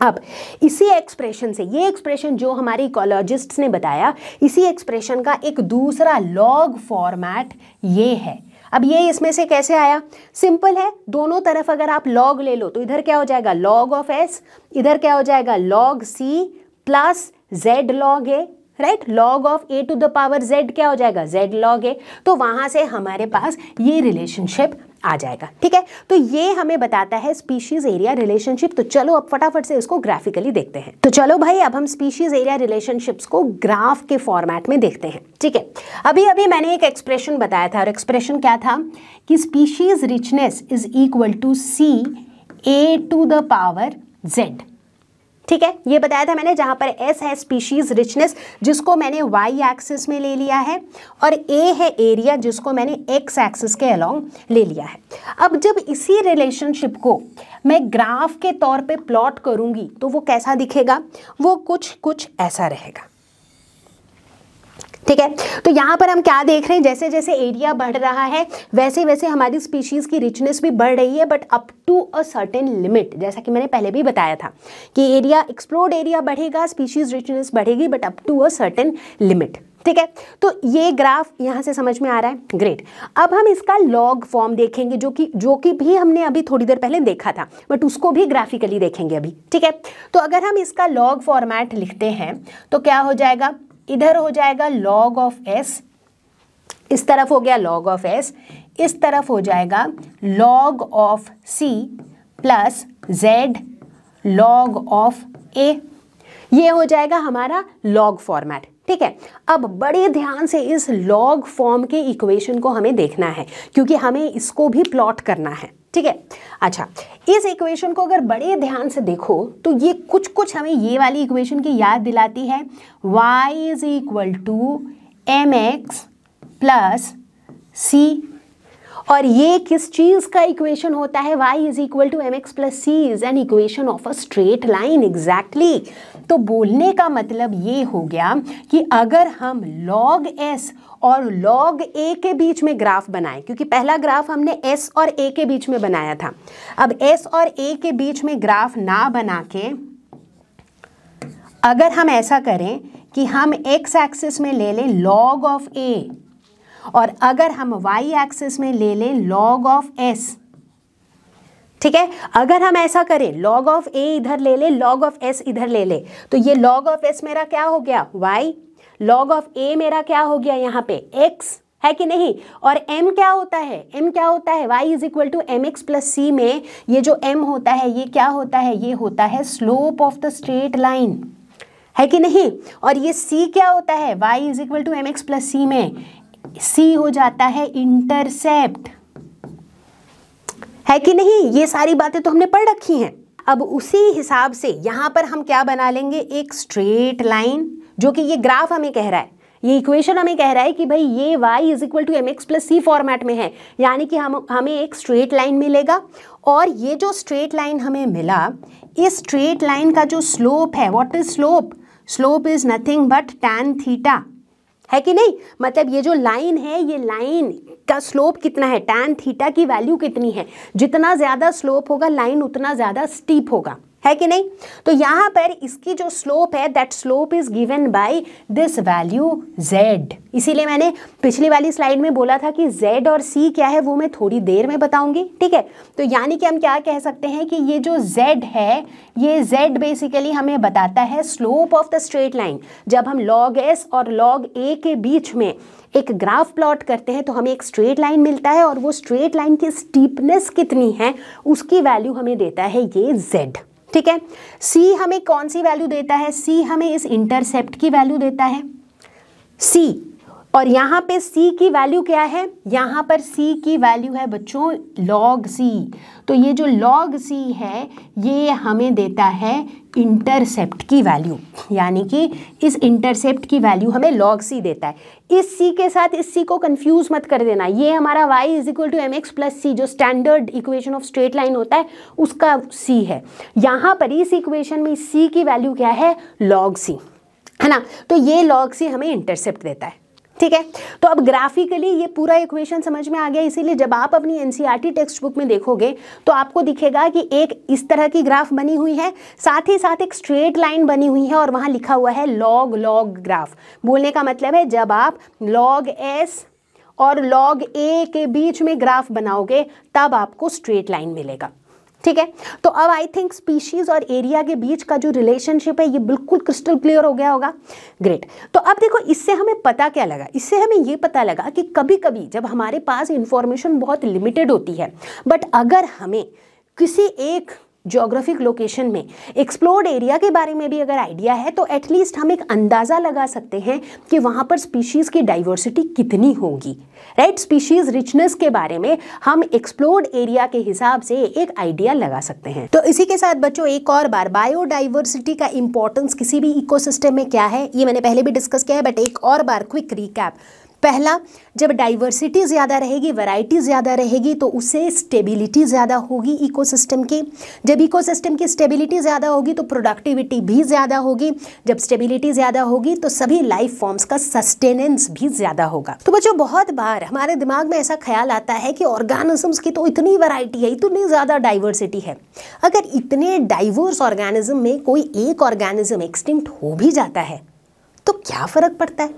अब, इसी एक्सप्रेशन से, ये एक्सप्रेशन जो हमारे इकोलॉजिस्ट्स ने बताया, इसी एक्सप्रेशन का एक दूसरा लॉग फॉर्मेट ये है। अब ये इसमें से कैसे आया? सिंपल है, दोनों तरफ़ अगर आप लॉग ले लो तो इधर क्या हो जाएगा? लॉग ऑफ़ एस इधर क्या हो जाएगा? Log C plus Z log A right? Log of A to the power Z क्या हो जाएगा? जेड लॉग ए तो वहाँ से हमारे पास ये रिलेशनशिप आ जाएगा, ठीक है? तो ये हमें बताता है स्पीशीज एरिया रिलेशनशिप तो चलो अब फटाफट से इसको ग्राफिकली देखते हैं। तो चलो भाई, अब हम स्पीशीज एरिया रिलेशनशिप्स को ग्राफ के फॉर्मेट में देखते हैं, ठीक है? अभी अभी मैंने एक एक्सप्रेशन बताया था, और एक्सप्रेशन क्या था? कि species richness is equal to C A to the power Z ठीक है, ये बताया था मैंने जहाँ पर एस है स्पीशीज रिचनेस जिसको मैंने वाई एक्सिस में ले लिया है और ए है एरिया जिसको मैंने एक्स एक्सिस के अलॉन्ग ले लिया है। अब जब इसी रिलेशनशिप को मैं ग्राफ के तौर पे प्लॉट करूँगी तो वो कैसा दिखेगा? वो कुछ कुछ ऐसा रहेगा। ठीक है? तो यहाँ पर हम क्या देख रहे हैं? जैसे जैसे एरिया बढ़ रहा है वैसे वैसे हमारी स्पीशीज़ की रिचनेस भी बढ़ रही है but up to a certain limit जैसा कि मैंने पहले भी बताया था कि एरिया एक्सप्लोर्ड एरिया बढ़ेगा स्पीशीज़ रिचनेस बढ़ेगी but up to a certain limit ठीक है? तो ये ग्राफ यहाँ से समझ में आ रहा है। ग्रेट अब हम इसका लॉग फॉर्म देखेंगे, जो कि जो कि भी हमने अभी थोड़ी देर पहले देखा था बट उसको भी ग्राफिकली देखेंगे अभी, ठीक है? तो अगर हम इसका लॉग फॉर्मेट लिखते हैं तो क्या हो जाएगा? इधर हो जाएगा लॉग ऑफ़ एस इस तरफ़ हो गया लॉग ऑफ़ एस इस तरफ़ हो जाएगा log of C plus Z log of A ये हो जाएगा हमारा लॉग फॉर्मेट ठीक है? अब बड़े ध्यान से इस लॉग फॉर्म के इक्वेशन को हमें देखना है, क्योंकि हमें इसको भी प्लॉट करना है। ठीक है? अच्छा इस इक्वेशन को अगर बड़े ध्यान से देखो तो ये कुछ कुछ हमें ये वाली इक्वेशन की याद दिलाती है। Y is equal to M X plus C और ये किस चीज़ का इक्वेशन होता है? Y is equal to M X plus C is an equation of a straight line exactly तो बोलने का मतलब ये हो गया कि अगर हम log s और log a के बीच में ग्राफ बनाएँ, क्योंकि पहला ग्राफ हमने s और a के बीच में बनाया था। अब s और a के बीच में ग्राफ ना बना के, अगर हम ऐसा करें कि हम x एक्सिस में ले लें log ऑफ़ a, और अगर हम y एक्सिस में ले लें log ऑफ़ s, ठीक है? अगर हम ऐसा करें, log ऑफ़ a इधर ले ले, log ऑफ़ s इधर ले ले तो ये log ऑफ़ s मेरा क्या हो गया? Y log ऑफ़ a मेरा क्या हो गया यहाँ पे? एक्स है कि नहीं? और m क्या होता है? M क्या होता है? Y is equal to M X plus C में ये जो m होता है, ये क्या होता है? ये होता है slope of the straight line है कि नहीं? और ये c क्या होता है? Y is equal to M X plus C में c हो जाता है इंटरसेप्ट है कि नहीं? ये सारी बातें तो हमने पढ़ रखी हैं। अब उसी हिसाब से यहाँ पर हम क्या बना लेंगे? एक स्ट्रेट लाइन जो कि ये ग्राफ हमें कह रहा है। ये इक्वेशन हमें कह रहा है कि भाई ये y is equal to M X plus C format में है। यानी कि हम, हमें एक स्ट्रेट लाइन मिलेगा। और ये जो स्ट्रेट लाइन हमें मिला, इस स्ट्रेट लाइन का जो स्लोप है what is slope slope is nothing but tan theta है कि नहीं? मतलब ये जो लाइन है, ये लाइन का स्लोप कितना है? टैन थीटा की वैल्यू कितनी है? जितना ज़्यादा स्लोप होगा लाइन उतना ज़्यादा स्टीप होगा। है कि नहीं? तो यहाँ पर इसकी जो स्लोप है that slope is given by this value z. इसीलिए मैंने पिछली वाली स्लाइड में बोला था कि z और c क्या है, वो मैं थोड़ी देर में बताऊँगी, ठीक है? तो यानी कि हम क्या कह सकते हैं कि ये जो z है, ये z बेसिकली हमें बताता है slope of the straight line जब हम log s और log a के बीच में एक ग्राफ प्लॉट करते हैं तो हमें एक स्ट्रेट लाइन मिलता है और वो स्ट्रेट लाइन की स्टीपनेस कितनी है, उसकी वैल्यू हमें देता है ये z. ठीक है? सी हमें कौन सी वैल्यू देता है? सी हमें इस इंटरसेप्ट की वैल्यू देता है। सी और यहाँ पे c की वैल्यू क्या है? यहाँ पर c की वैल्यू है बच्चों, log c. तो ये जो log c है, ये हमें देता है इंटरसेप्ट की वैल्यू यानी कि इस इंटरसेप्ट की वैल्यू हमें log c देता है। इस c के साथ इस c को कंफ्यूज मत कर देना। ये हमारा y is equal to M X plus C जो standard equation of straight line होता है, उसका c है। यहाँ पर इस इक्वेशन में c की वैल्यू क्या है? Log c. है ना? तो ये log c हमें इंटरसेप्ट देता है। ठीक है? तो अब ग्राफिकली ये पूरा इक्वेशन समझ में आ गया, इसीलिए जब आप अपनी एनसीईआरटी टेक्स्ट बुक में देखोगे तो आपको दिखेगा कि एक इस तरह की ग्राफ बनी हुई है, साथ ही साथ एक स्ट्रेट लाइन बनी हुई है और वहाँ लिखा हुआ है लॉग लॉग ग्राफ बोलने का मतलब है, जब आप लॉग एस और लॉग ए के बीच में ग्राफ बनाओगे, तब आपको स्ट्रेट लाइन मिलेगा। ठीक है? तो अब आई थिंक स्पीशीज और एरिया के बीच का जो रिलेशनशिप है, ये बिल्कुल क्रिस्टल क्लियर हो गया होगा। ग्रेट तो अब देखो, इससे हमें पता क्या लगा? इससे हमें ये पता लगा कि कभी कभी जब हमारे पास इंफॉर्मेशन बहुत लिमिटेड होती है बट अगर हमें किसी एक जोग्राफिक लोकेशन में एक्सप्लोर्ड एरिया के बारे में भी अगर आइडिया है तो एटलीस्ट हम एक अंदाज़ा लगा सकते हैं कि वहाँ पर स्पीशीज़ की डाइवर्सिटी कितनी होगी। राइट स्पीशीज रिचनेस के बारे में हम एक्सप्लोर्ड एरिया के हिसाब से एक आइडिया लगा सकते हैं। तो इसी के साथ बच्चों, एक और बार बायोडाइवर्सिटी का इंपॉर्टेंस किसी भी इकोसिस्टम में क्या है, ये मैंने पहले भी डिस्कस किया है बट एक और बार क्विक रिकैप पहला, जब डाइवर्सिटी ज़्यादा रहेगी वैरायटी ज़्यादा रहेगी तो उससे स्टेबिलिटी ज़्यादा होगी इकोसिस्टम की। जब इकोसिस्टम की स्टेबिलिटी ज़्यादा होगी तो प्रोडक्टिविटी भी ज़्यादा होगी। जब स्टेबिलिटी ज़्यादा होगी तो सभी लाइफ फॉर्म्स का सस्टेनेंस भी ज़्यादा होगा। तो बच्चों, बहुत बार हमारे दिमाग में ऐसा ख्याल आता है कि ऑर्गेनिजम्स की तो इतनी वैरायटी है, इतनी ज़्यादा डाइवर्सिटी है। अगर इतने डाइवर्स ऑर्गेनिज्म में कोई एक ऑर्गेनिज्म एक्सटिंक्ट हो भी जाता है तो क्या फ़र्क पड़ता है?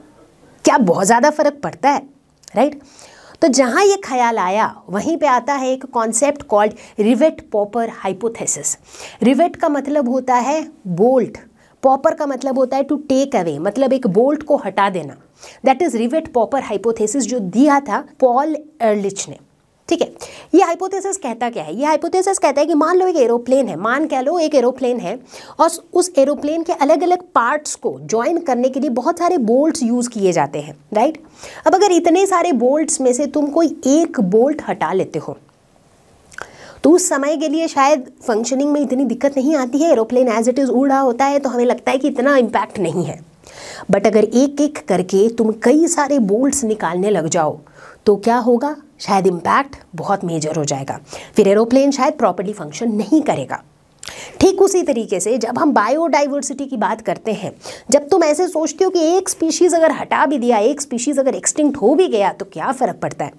क्या बहुत ज़्यादा फ़र्क पड़ता है? राइट तो जहाँ ये ख्याल आया, वहीं पे आता है एक concept called rivet popper hypothesis rivet का मतलब होता है बोल्ट पॉपर का मतलब होता है टू टेक अवे मतलब एक बोल्ट को हटा देना. That is rivet popper hypothesis जो दिया था पॉल एर्लिच ने. ठीक है, ये हाइपोथेसिस कहता क्या है? ये हाइपोथेसिस कहता है कि मान लो एक एरोप्लेन है, मान कह लो एक एरोप्लेन है, और उस एरोप्लेन के अलग अलग पार्ट्स को ज्वाइन करने के लिए बहुत सारे बोल्ट्स यूज़ किए जाते हैं राइट अब अगर इतने सारे बोल्ट्स में से तुम कोई एक बोल्ट हटा लेते हो तो उस समय के लिए शायद फंक्शनिंग में इतनी दिक्कत नहीं आती है। एरोप्लेन एज इट इज़ उड़ होता है तो हमें लगता है कि इतना इम्पैक्ट नहीं है। बट अगर एक एक करके तुम कई सारे बोल्ट्स निकालने लग जाओ तो क्या होगा? शायद इम्पैक्ट बहुत मेजर हो जाएगा। फिर एरोप्लेन शायद प्रॉपरली फ़ंक्शन नहीं करेगा। ठीक उसी तरीके से जब हम बायोडाइवर्सिटी की बात करते हैं, जब तुम ऐसे सोचते हो कि एक स्पीशीज़ अगर हटा भी दिया, एक स्पीशीज़ अगर एक्सटिंक्ट हो भी गया तो क्या फ़र्क पड़ता है?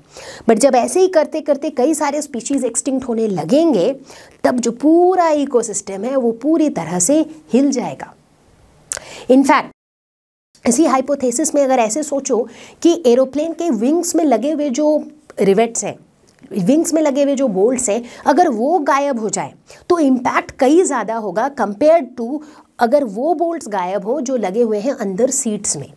बट जब ऐसे ही करते करते कई सारे स्पीशीज़ एक्सटिंक्ट होने लगेंगे, तब जो पूरा इकोसिस्टम है, वो पूरी तरह से हिल जाएगा। इनफैक्ट इसी हाइपोथेसिस में अगर ऐसे सोचो कि एरोप्लेन के विंग्स में लगे हुए जो रिवेट्स हैं, विंग्स में लगे हुए जो बोल्ट्स हैं, अगर वो गायब हो जाए तो इम्पैक्ट कई ज़्यादा होगा कंपेयर टू अगर वो बोल्ट्स गायब हो जो लगे हुए हैं अंदर सीट्स में।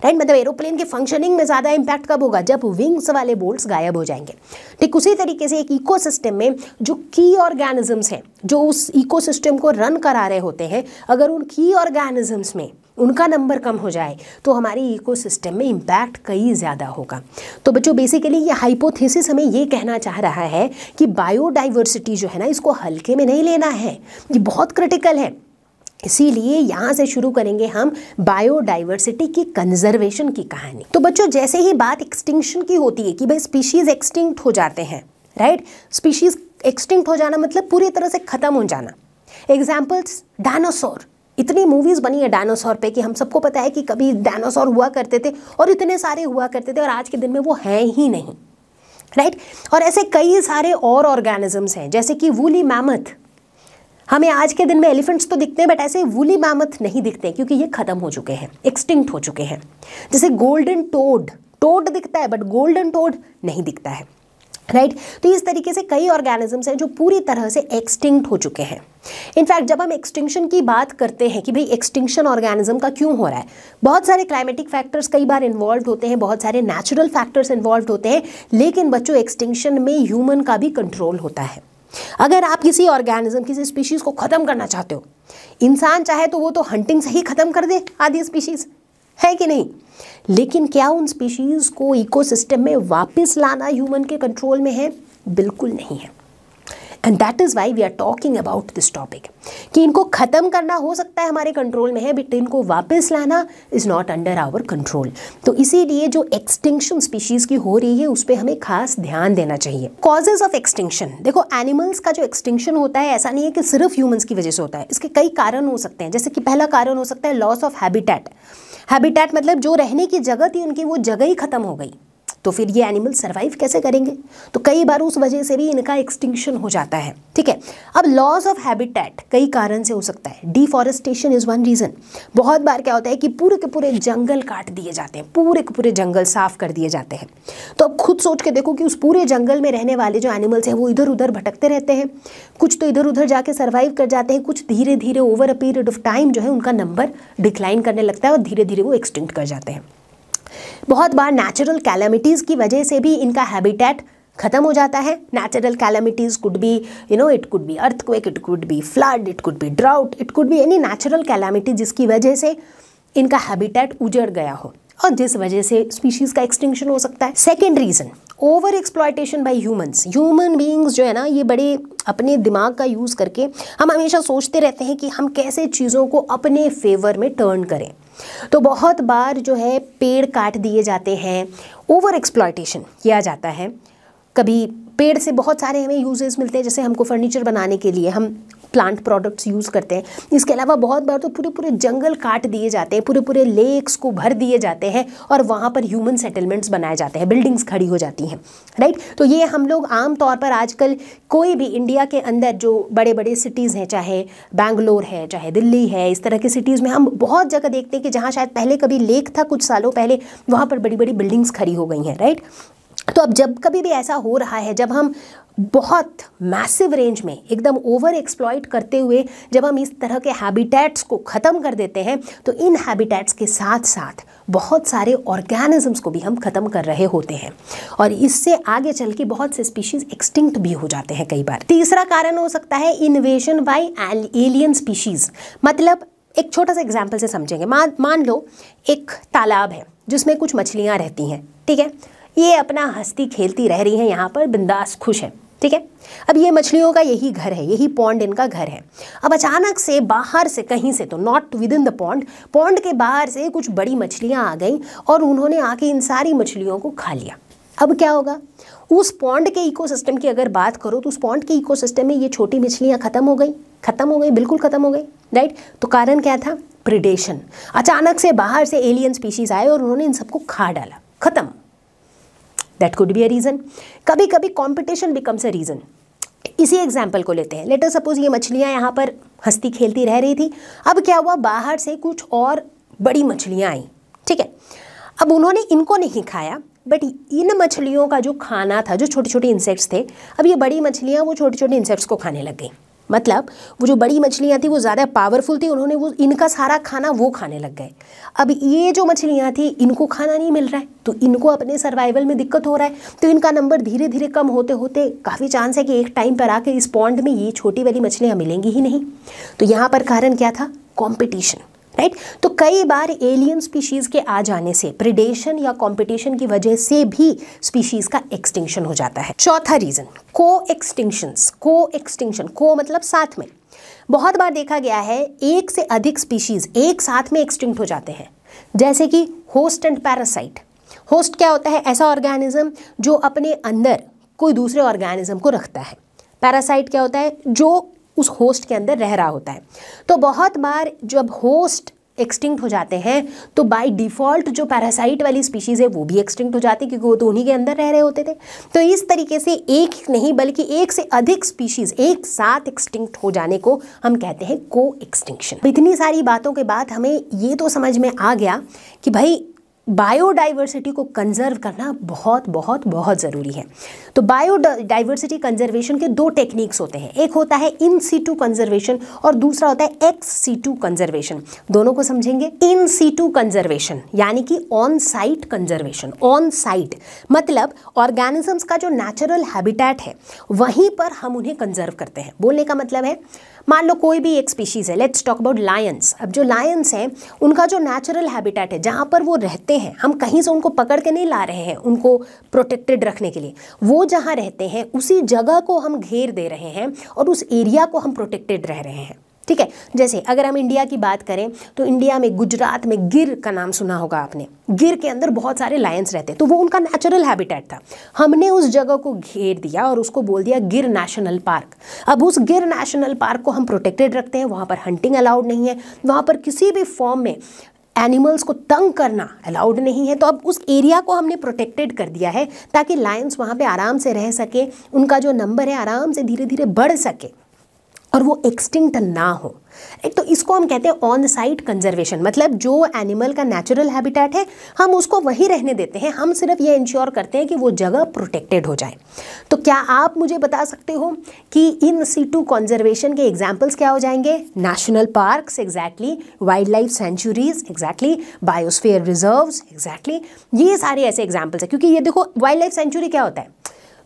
राइट मतलब एरोप्लेन के फंक्शनिंग में ज़्यादा इम्पैक्ट कब होगा? जब विंग्स वाले बोल्ट्स गायब हो जाएँगे। ठीक उसी तरीके से एक इकोसिस्टम में जो की ऑर्गेनिजम्स हैं, जो उस इकोसिस्टम को रन करा रहे होते हैं, अगर उन की ऑर्गेनिजम्स में उनका नंबर कम हो जाए तो हमारी इकोसिस्टम में इम्पैक्ट कई ज़्यादा होगा। तो बच्चों बेसिकली ये हाइपोथेसिस हमें ये कहना चाह रहा है कि बायोडाइवर्सिटी जो है ना, इसको हल्के में नहीं लेना है। ये बहुत क्रिटिकल है। इसीलिए यहाँ से शुरू करेंगे हम बायोडाइवर्सिटी की कंजर्वेशन की कहानी। तो बच्चों, जैसे ही बात एक्सटिंक्शन की होती है कि भाई स्पीशीज़ एक्सटिंक्ट हो जाते हैं राइट स्पीशीज़ एक्सटिंक्ट हो जाना मतलब पूरी तरह से ख़त्म हो जाना। एग्जाम्पल्स डायनासोर इतनी मूवीज़ बनी है डायनासोर पे कि हम सबको पता है कि कभी डायनासोर हुआ करते थे और इतने सारे हुआ करते थे और आज के दिन में वो हैं ही नहीं राइट और ऐसे कई सारे और ऑर्गेनिजम्स हैं, जैसे कि वूली मैमथ हमें आज के दिन में एलिफेंट्स तो दिखते हैं बट ऐसे वूली मैमथ नहीं दिखते क्योंकि ये खत्म हो चुके हैं एक्सटिंक्ट हो चुके हैं। जैसे गोल्डन टोड टोड दिखता है बट गोल्डन टोड नहीं दिखता है। राइट? right? तो इस तरीके से कई ऑर्गेनिजम्स हैं जो पूरी तरह से एक्सटिंक्ट हो चुके हैं। इनफैक्ट जब हम एक्सटिंक्शन की बात करते हैं कि भाई एक्सटिंक्शन ऑर्गेनिज्म का क्यों हो रहा है? बहुत सारे क्लाइमेटिक फैक्टर्स कई बार इन्वॉल्व होते हैं, बहुत सारे नेचुरल फैक्टर्स इन्वॉल्व होते हैं, लेकिन बच्चों एक्सटिंक्शन में ह्यूमन का भी कंट्रोल होता है। अगर आप किसी ऑर्गेनिज्म किसी स्पीशीज़ को ख़त्म करना चाहते हो, इंसान चाहे तो वो तो हंटिंग से ही ख़त्म कर दे आदि स्पीशीज़ है कि नहीं? लेकिन क्या उन स्पीशीज़ को इकोसिस्टम में वापस लाना ह्यूमन के कंट्रोल में है? बिल्कुल नहीं है। And that is why we are talking about this topic कि इनको ख़त्म करना हो सकता है हमारे कंट्रोल में है बट इनको वापस लाना is not under our control तो इसीलिए जो एक्सटिंक्शन स्पीशीज़ की हो रही है, उस पर हमें खास ध्यान देना चाहिए। कॉजेज ऑफ़ एक्सटिंक्शन देखो एनिमल्स का जो एक्सटिंक्शन होता है, ऐसा नहीं है कि सिर्फ़ ह्यूमन्स की वजह से होता है। इसके कई कारण हो सकते हैं। जैसे कि पहला कारण हो सकता है लॉस ऑफ़ हैबिटेट हैबिटेट मतलब जो रहने की जगह थी, उनकी वो जगह ही ख़त्म हो गई। तो फिर ये एनिमल सर्वाइव कैसे करेंगे? तो कई बार उस वजह से भी इनका एक्सटिंक्शन हो जाता है, ठीक है? अब लॉस ऑफ़ हैबिटेट कई कारण से हो सकता है। डिफॉरेस्टेशन इज़ वन रीज़न बहुत बार क्या होता है कि पूरे के पूरे जंगल काट दिए जाते हैं, पूरे के पूरे जंगल साफ़ कर दिए जाते हैं। तो अब खुद सोच के देखो कि उस पूरे जंगल में रहने वाले जो एनिमल्स हैं, वो इधर उधर भटकते रहते हैं। कुछ तो इधर उधर जाके सर्वाइव कर जाते हैं, कुछ धीरे धीरे over a period of time जो है उनका नंबर डिक्लाइन करने लगता है और धीरे धीरे वो एक्सटिंक्ट कर जाते हैं। बहुत बार नेचुरल कैलमिटीज़ की वजह से भी इनका हैबिटेट खत्म हो जाता है। Natural calamities could be you know it could be earthquake it could be flood it could be drought it could be any natural calamity जिसकी वजह से इनका हैबिटेट उजड़ गया हो। और जिस वजह से स्पीशीज का एक्सटिंक्शन हो सकता है। Second reason over exploitation by humans human beings जो है ना, ये बड़े अपने दिमाग का यूज़ करके हम हमेशा सोचते रहते हैं कि हम कैसे चीज़ों को अपने फेवर में टर्न करें। तो बहुत बार जो है, पेड़ काट दिए जाते हैं। ओवर एक्सप्लॉयटेशन किया जाता है। कभी पेड़ से बहुत सारे हमें यूजेस मिलते हैं, जैसे हमको फर्नीचर बनाने के लिए हम प्लांट प्रोडक्ट्स यूज़ करते हैं। इसके अलावा बहुत बार तो पूरे पूरे जंगल काट दिए जाते हैं पूरे पूरे लेक्स को भर दिए जाते हैं और वहाँ पर ह्यूमन सेटलमेंट्स बनाए जाते हैं बिल्डिंग्स खड़ी हो जाती हैं राइट तो ये हम लोग आम तौर पर आजकल कोई भी इंडिया के अंदर जो बड़े बड़े सिटीज़ हैं, चाहे बैंगलोर है, चाहे दिल्ली है, इस तरह की सिटीज़ में हम बहुत जगह देखते हैं कि जहाँ शायद पहले कभी लेक था कुछ सालों पहले, वहाँ पर बड़ी बड़ी बिल्डिंग्स खड़ी हो गई हैं राइट तो अब जब कभी भी ऐसा हो रहा है, जब हम बहुत मैसिव रेंज में एकदम ओवर एक्सप्लॉइट करते हुए जब हम इस तरह के हैबिटेट्स को ख़त्म कर देते हैं तो इन हैबिटेट्स के साथ साथ बहुत सारे ऑर्गेनिजम्स को भी हम ख़त्म कर रहे होते हैं। और इससे आगे चल के बहुत से स्पीशीज़ एक्सटिंक्ट भी हो जाते हैं कई बार। तीसरा कारण हो सकता है इन्वेशन बाई एलियन स्पीशीज़ मतलब एक छोटा सा एग्ज़ाम्पल से समझेंगे। मान मान लो एक तालाब है, जिसमें कुछ मछलियाँ रहती हैं, ठीक है? ये अपना हंसती खेलती रह रही हैं यहाँ पर, बिंदास खुश हैं, ठीक है? अब ये मछलियों का यही घर है, यही पौंड इनका घर है। अब अचानक से बाहर से कहीं से तो not within the pond pound के बाहर से कुछ बड़ी मछलियाँ आ गई और उन्होंने आके इन सारी मछलियों को खा लिया। अब क्या होगा? उस पौंड के इकोसिस्टम की अगर बात करो तो उस पौंड के इकोसिस्टम में ये छोटी मछलियाँ ख़त्म हो गई। ख़त्म हो गई, बिल्कुल ख़त्म हो गई राइट तो कारण क्या था? प्रिडेशन अचानक से बाहर से एलियन स्पीशीज़ आए और उन्होंने इन सबको खा डाला। ख़त्म। That could be a reason कभी कभी कॉम्पिटिशन बिकम्स अ रीज़न इसी एग्ज़ाम्पल को लेते हैं। लेटर सपोज़ ये मछलियाँ यहाँ पर हंसती खेलती रह रही थी। अब क्या हुआ? बाहर से कुछ और बड़ी मछलियाँ आई। ठीक है? अब उन्होंने इनको नहीं खाया बट इन मछलियों का जो खाना था, जो छोटे छोटे इंसेक्ट्स थे, अब ये बड़ी मछलियाँ, वो छोटे छोटे इंसेक्ट्स को खाने लग गई। मतलब वो जो बड़ी मछलियाँ थी, वो ज़्यादा पावरफुल थी, उन्होंने वो, इनका सारा खाना वो खाने लग गए। अब ये जो मछलियाँ थी, इनको खाना नहीं मिल रहा है तो इनको अपने सर्वाइवल में दिक्कत हो रहा है। तो इनका नंबर धीरे धीरे कम होते होते काफ़ी चांस है कि एक टाइम पर आके इस पॉन्ड में ये छोटी वाली मछलियाँ मिलेंगी ही नहीं। तो यहाँ पर कारण क्या था? Competition right right? तो कई बार एलियन स्पीशीज़ के आ जाने से प्रिडेशन या कंपटीशन की वजह से भी स्पीशीज़ का एक्सटिंक्शन हो जाता है। चौथा रीज़न को एक्सटिंक्शन को एक्सटिंक्शन को मतलब साथ में। बहुत बार देखा गया है, एक से अधिक स्पीशीज़ एक साथ में एक्सटिंक्ट हो जाते हैं। जैसे कि होस्ट एंड पैरासाइट होस्ट क्या होता है? ऐसा ऑर्गेनिज्म जो अपने अंदर कोई दूसरे ऑर्गेनिज्म को रखता है। पैरासाइट क्या होता है? जो उस होस्ट के अंदर रह रहा होता है। तो बहुत बार जब होस्ट एक्सटिंक्ट हो जाते हैं तो बाय डिफ़ॉल्ट जो पैरासाइट वाली स्पीशीज़ है, वो भी एक्सटिंक्ट हो जाती है, क्योंकि वो तो उन्हीं के अंदर रह रहे होते थे। तो इस तरीके से एक नहीं, बल्कि एक से अधिक स्पीशीज़ एक साथ एक्सटिंक्ट हो जाने को हम कहते हैं को एक्सटिंक्शन इतनी सारी बातों के बाद हमें ये तो समझ में आ गया कि भाई बायोडाइवर्सिटी को कंजर्व करना बहुत बहुत बहुत ज़रूरी है। तो बायोडाइवर्सिटी कंजर्वेशन के दो टेक्निक्स होते हैं। एक होता है इन सीटू कंजर्वेशन और दूसरा होता है एक्स सीटू कंजर्वेशन। दोनों को समझेंगे। इन सीटू कंजर्वेशन, यानी कि on site conservation on site मतलब ऑर्गेनिजम्स का जो नेचुरल हैबिटेट है, वहीं पर हम उन्हें कंजर्व करते हैं। बोलने का मतलब है मान लो कोई भी एक स्पीशीज़ है लेट्स टॉक अबाउट लायंस अब जो लायंस हैं, उनका जो नेचुरल हैबिटेट है, जहाँ पर वो रहते हैं, हम कहीं से उनको पकड़ के नहीं ला रहे हैं, उनको प्रोटेक्टेड रखने के लिए। वो जहाँ रहते हैं, उसी जगह को हम घेर दे रहे हैं और उस एरिया को हम प्रोटेक्टेड रह रहे हैं। ठीक है? जैसे अगर हम इंडिया की बात करें तो इंडिया में, गुजरात में गिर का नाम सुना होगा आपने। गिर के अंदर बहुत सारे लायंस रहते तो वो उनका नेचुरल हैबिटेट था। हमने उस जगह को घेर दिया और उसको बोल दिया गिर नेशनल पार्क अब उस गिर नेशनल पार्क को हम प्रोटेक्टेड रखते हैं। वहाँ पर हंटिंग अलाउड नहीं है। वहाँ पर किसी भी फॉर्म में एनिमल्स को तंग करना अलाउड नहीं है। तो अब उस एरिया को हमने प्रोटेक्टेड कर दिया है ताकि लायंस वहाँ पे आराम से रह सके, उनका जो नंबर है आराम से धीरे धीरे बढ़ सके। और वो एक्सटिंक्ट ना हो। एक तो इसको हम कहते हैं ऑन साइट कंजर्वेशन मतलब जो एनिमल का नेचुरल हैबिटेट है, हम उसको वहीं रहने देते हैं। हम सिर्फ़ ये इंश्योर करते हैं कि वो जगह प्रोटेक्टेड हो जाए। तो क्या आप मुझे बता सकते हो कि इन सीटू कंजर्वेशन के एग्जाम्पल्स क्या हो जाएँगे? National parks exactly wildlife sanctuaries exactly biosphere reserve exactly ये सारे ऐसे एग्जाम्पल्स हैं, क्योंकि ये देखो वाइल्ड लाइफ सेंचुरी क्या होता है?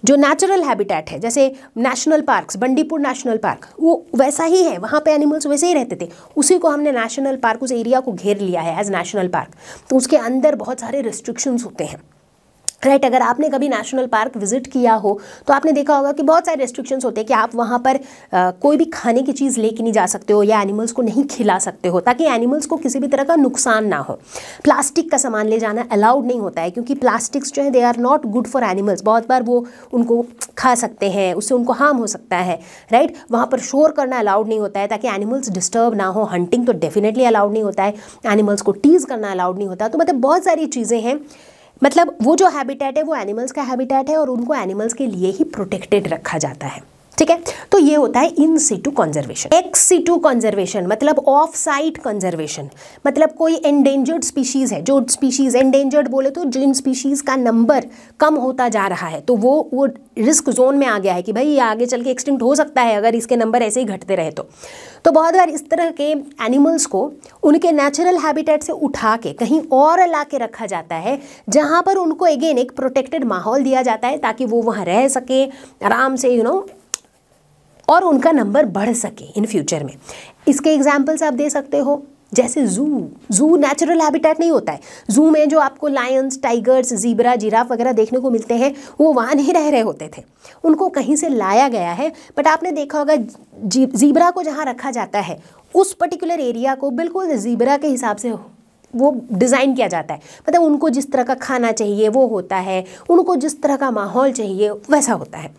जो नेचुरल हैबिटेट है, जैसे national parks Bandipur national park वो वैसा ही है, वहाँ पे एनिमल्स वैसे ही रहते थे। उसी को हमने नेशनल पार्क उस एरिया को घेर लिया है एज नेशनल पार्क तो उसके अंदर बहुत सारे रिस्ट्रिक्शंस होते हैं। राइट right, अगर आपने कभी नेशनल पार्क विज़िट किया हो तो आपने देखा होगा कि बहुत सारे रेस्ट्रिक्शंस होते हैं कि आप वहाँ पर आ, कोई भी खाने की चीज़ लेके नहीं जा सकते हो या एनिमल्स को नहीं खिला सकते हो ताकि एनिमल्स को किसी भी तरह का नुकसान ना हो। प्लास्टिक का सामान ले जाना अलाउड नहीं होता है क्योंकि प्लास्टिक्स जो है they are not good for animals बहुत बार वो उनको खा सकते हैं उससे उनको हार्म हो सकता है। Right right? वहाँ पर शोर करना अलाउड नहीं होता है ताकि एनिमल्स डिस्टर्ब ना हो। हंटिंग तो डेफिनेटली अलाउड नहीं होता है एनिमल्स को टीज़ करना अलाउड नहीं होता। तो मतलब बहुत सारी चीज़ें हैं मतलब वो जो हैबिटेट है, वो एनिमल्स का हैबिटेट है और उनको एनिमल्स के लिए ही प्रोटेक्टेड रखा जाता है। ठीक है? तो ये होता है in situ conservation ex situ conservation मतलब ऑफ़ साइट कंजर्वेशन मतलब कोई एंडेंजर्ड स्पीशीज है जो स्पीशीज एंडेंजर्ड बोले तो जिन स्पीशीज का नंबर कम होता जा रहा है तो वो वो रिस्क जोन में आ गया है कि भाई ये आगे चल के एक्सटिंक्ट हो सकता है अगर इसके नंबर ऐसे ही घटते रहे तो। तो बहुत बार इस तरह के एनिमल्स को उनके नेचुरल हैबिटेट से उठा के कहीं और ला के रखा जाता है जहाँ पर उनको अगेन एक प्रोटेक्टेड माहौल दिया जाता है ताकि वो वहाँ रह सके आराम से यू you नो know, और उनका नंबर बढ़ सके इन फ्यूचर में। इसके एग्जाम्पल्स आप दे सकते हो। जैसे जू जू नेचुरल हैबिटेट नहीं होता है। जू में जो आपको लायंस टाइगर्स जीब्रा जिराफ वगैरह देखने को मिलते हैं, वो वहाँ नहीं रह रहे होते थे। उनको कहीं से लाया गया है बट आपने देखा होगा जीब्रा को जहाँ रखा जाता है, उस पर्टिकुलर एरिया को बिल्कुल जीब्रा के हिसाब से वो डिज़ाइन किया जाता है। मतलब उनको जिस तरह का खाना चाहिए, वो होता है। उनको जिस तरह का माहौल चाहिए, वैसा होता है।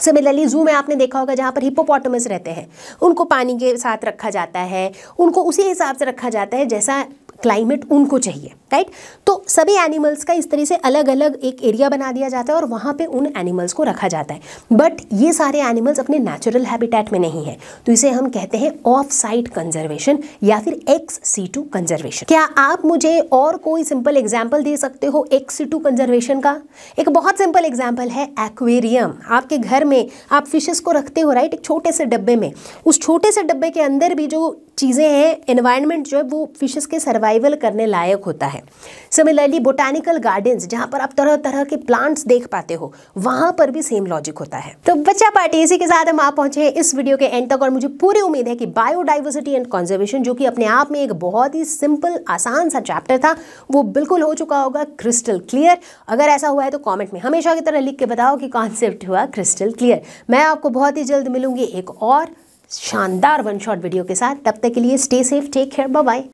सिमिलरली जू में आपने देखा होगा जहाँ पर हिपोपोटमस रहते हैं। उनको पानी के साथ रखा जाता है, उनको उसी हिसाब से रखा जाता है जैसा क्लाइमेट उनको चाहिए। राइट? तो सभी एनिमल्स का इस तरह से अलग अलग एक एरिया बना दिया जाता है और वहाँ पे उन एनिमल्स को रखा जाता है। बट ये सारे एनिमल्स अपने नेचुरल हैबिटेट में नहीं है। तो इसे हम कहते हैं ऑफ़ साइट कंजर्वेशन या फिर एक्स सी टू कंजर्वेशन क्या आप मुझे और कोई सिंपल एग्ज़ाम्पल दे सकते हो एक्स सी टू कंजर्वेशन का? एक बहुत सिंपल एग्ज़ाम्पल है एक्वेरियम आपके घर में आप फिशेस को रखते हो राइट एक छोटे से डब्बे में। उस छोटे से डब्बे के अंदर भी जो चीज़ें हैं एनवायरनमेंट जो है, वो फिशेस के सर्वाइवल करने लायक होता है। सिमिलरली बोटानिकल गार्डन्स जहाँ पर आप तरह तरह के प्लांट्स देख पाते हो, वहाँ पर भी सेम लॉजिक होता है। तो बच्चा पार्टी, इसी के साथ हम आप पहुँचे इस वीडियो के एंड तक और मुझे पूरी उम्मीद है कि बायोडाइवर्सिटी एंड कंजर्वेशन जो कि अपने आप में एक बहुत ही सिंपल आसान सा चैप्टर था, वो बिल्कुल हो चुका होगा क्रिस्टल क्लियर अगर ऐसा हुआ है तो कॉमेंट में हमेशा की तरह लिख के बताओ कि कॉन्सेप्ट हुआ क्रिस्टल क्लियर मैं आपको बहुत ही जल्द मिलूँगी एक और शानदार वन शॉट वीडियो के साथ। तब तक के लिए stay safe take care bye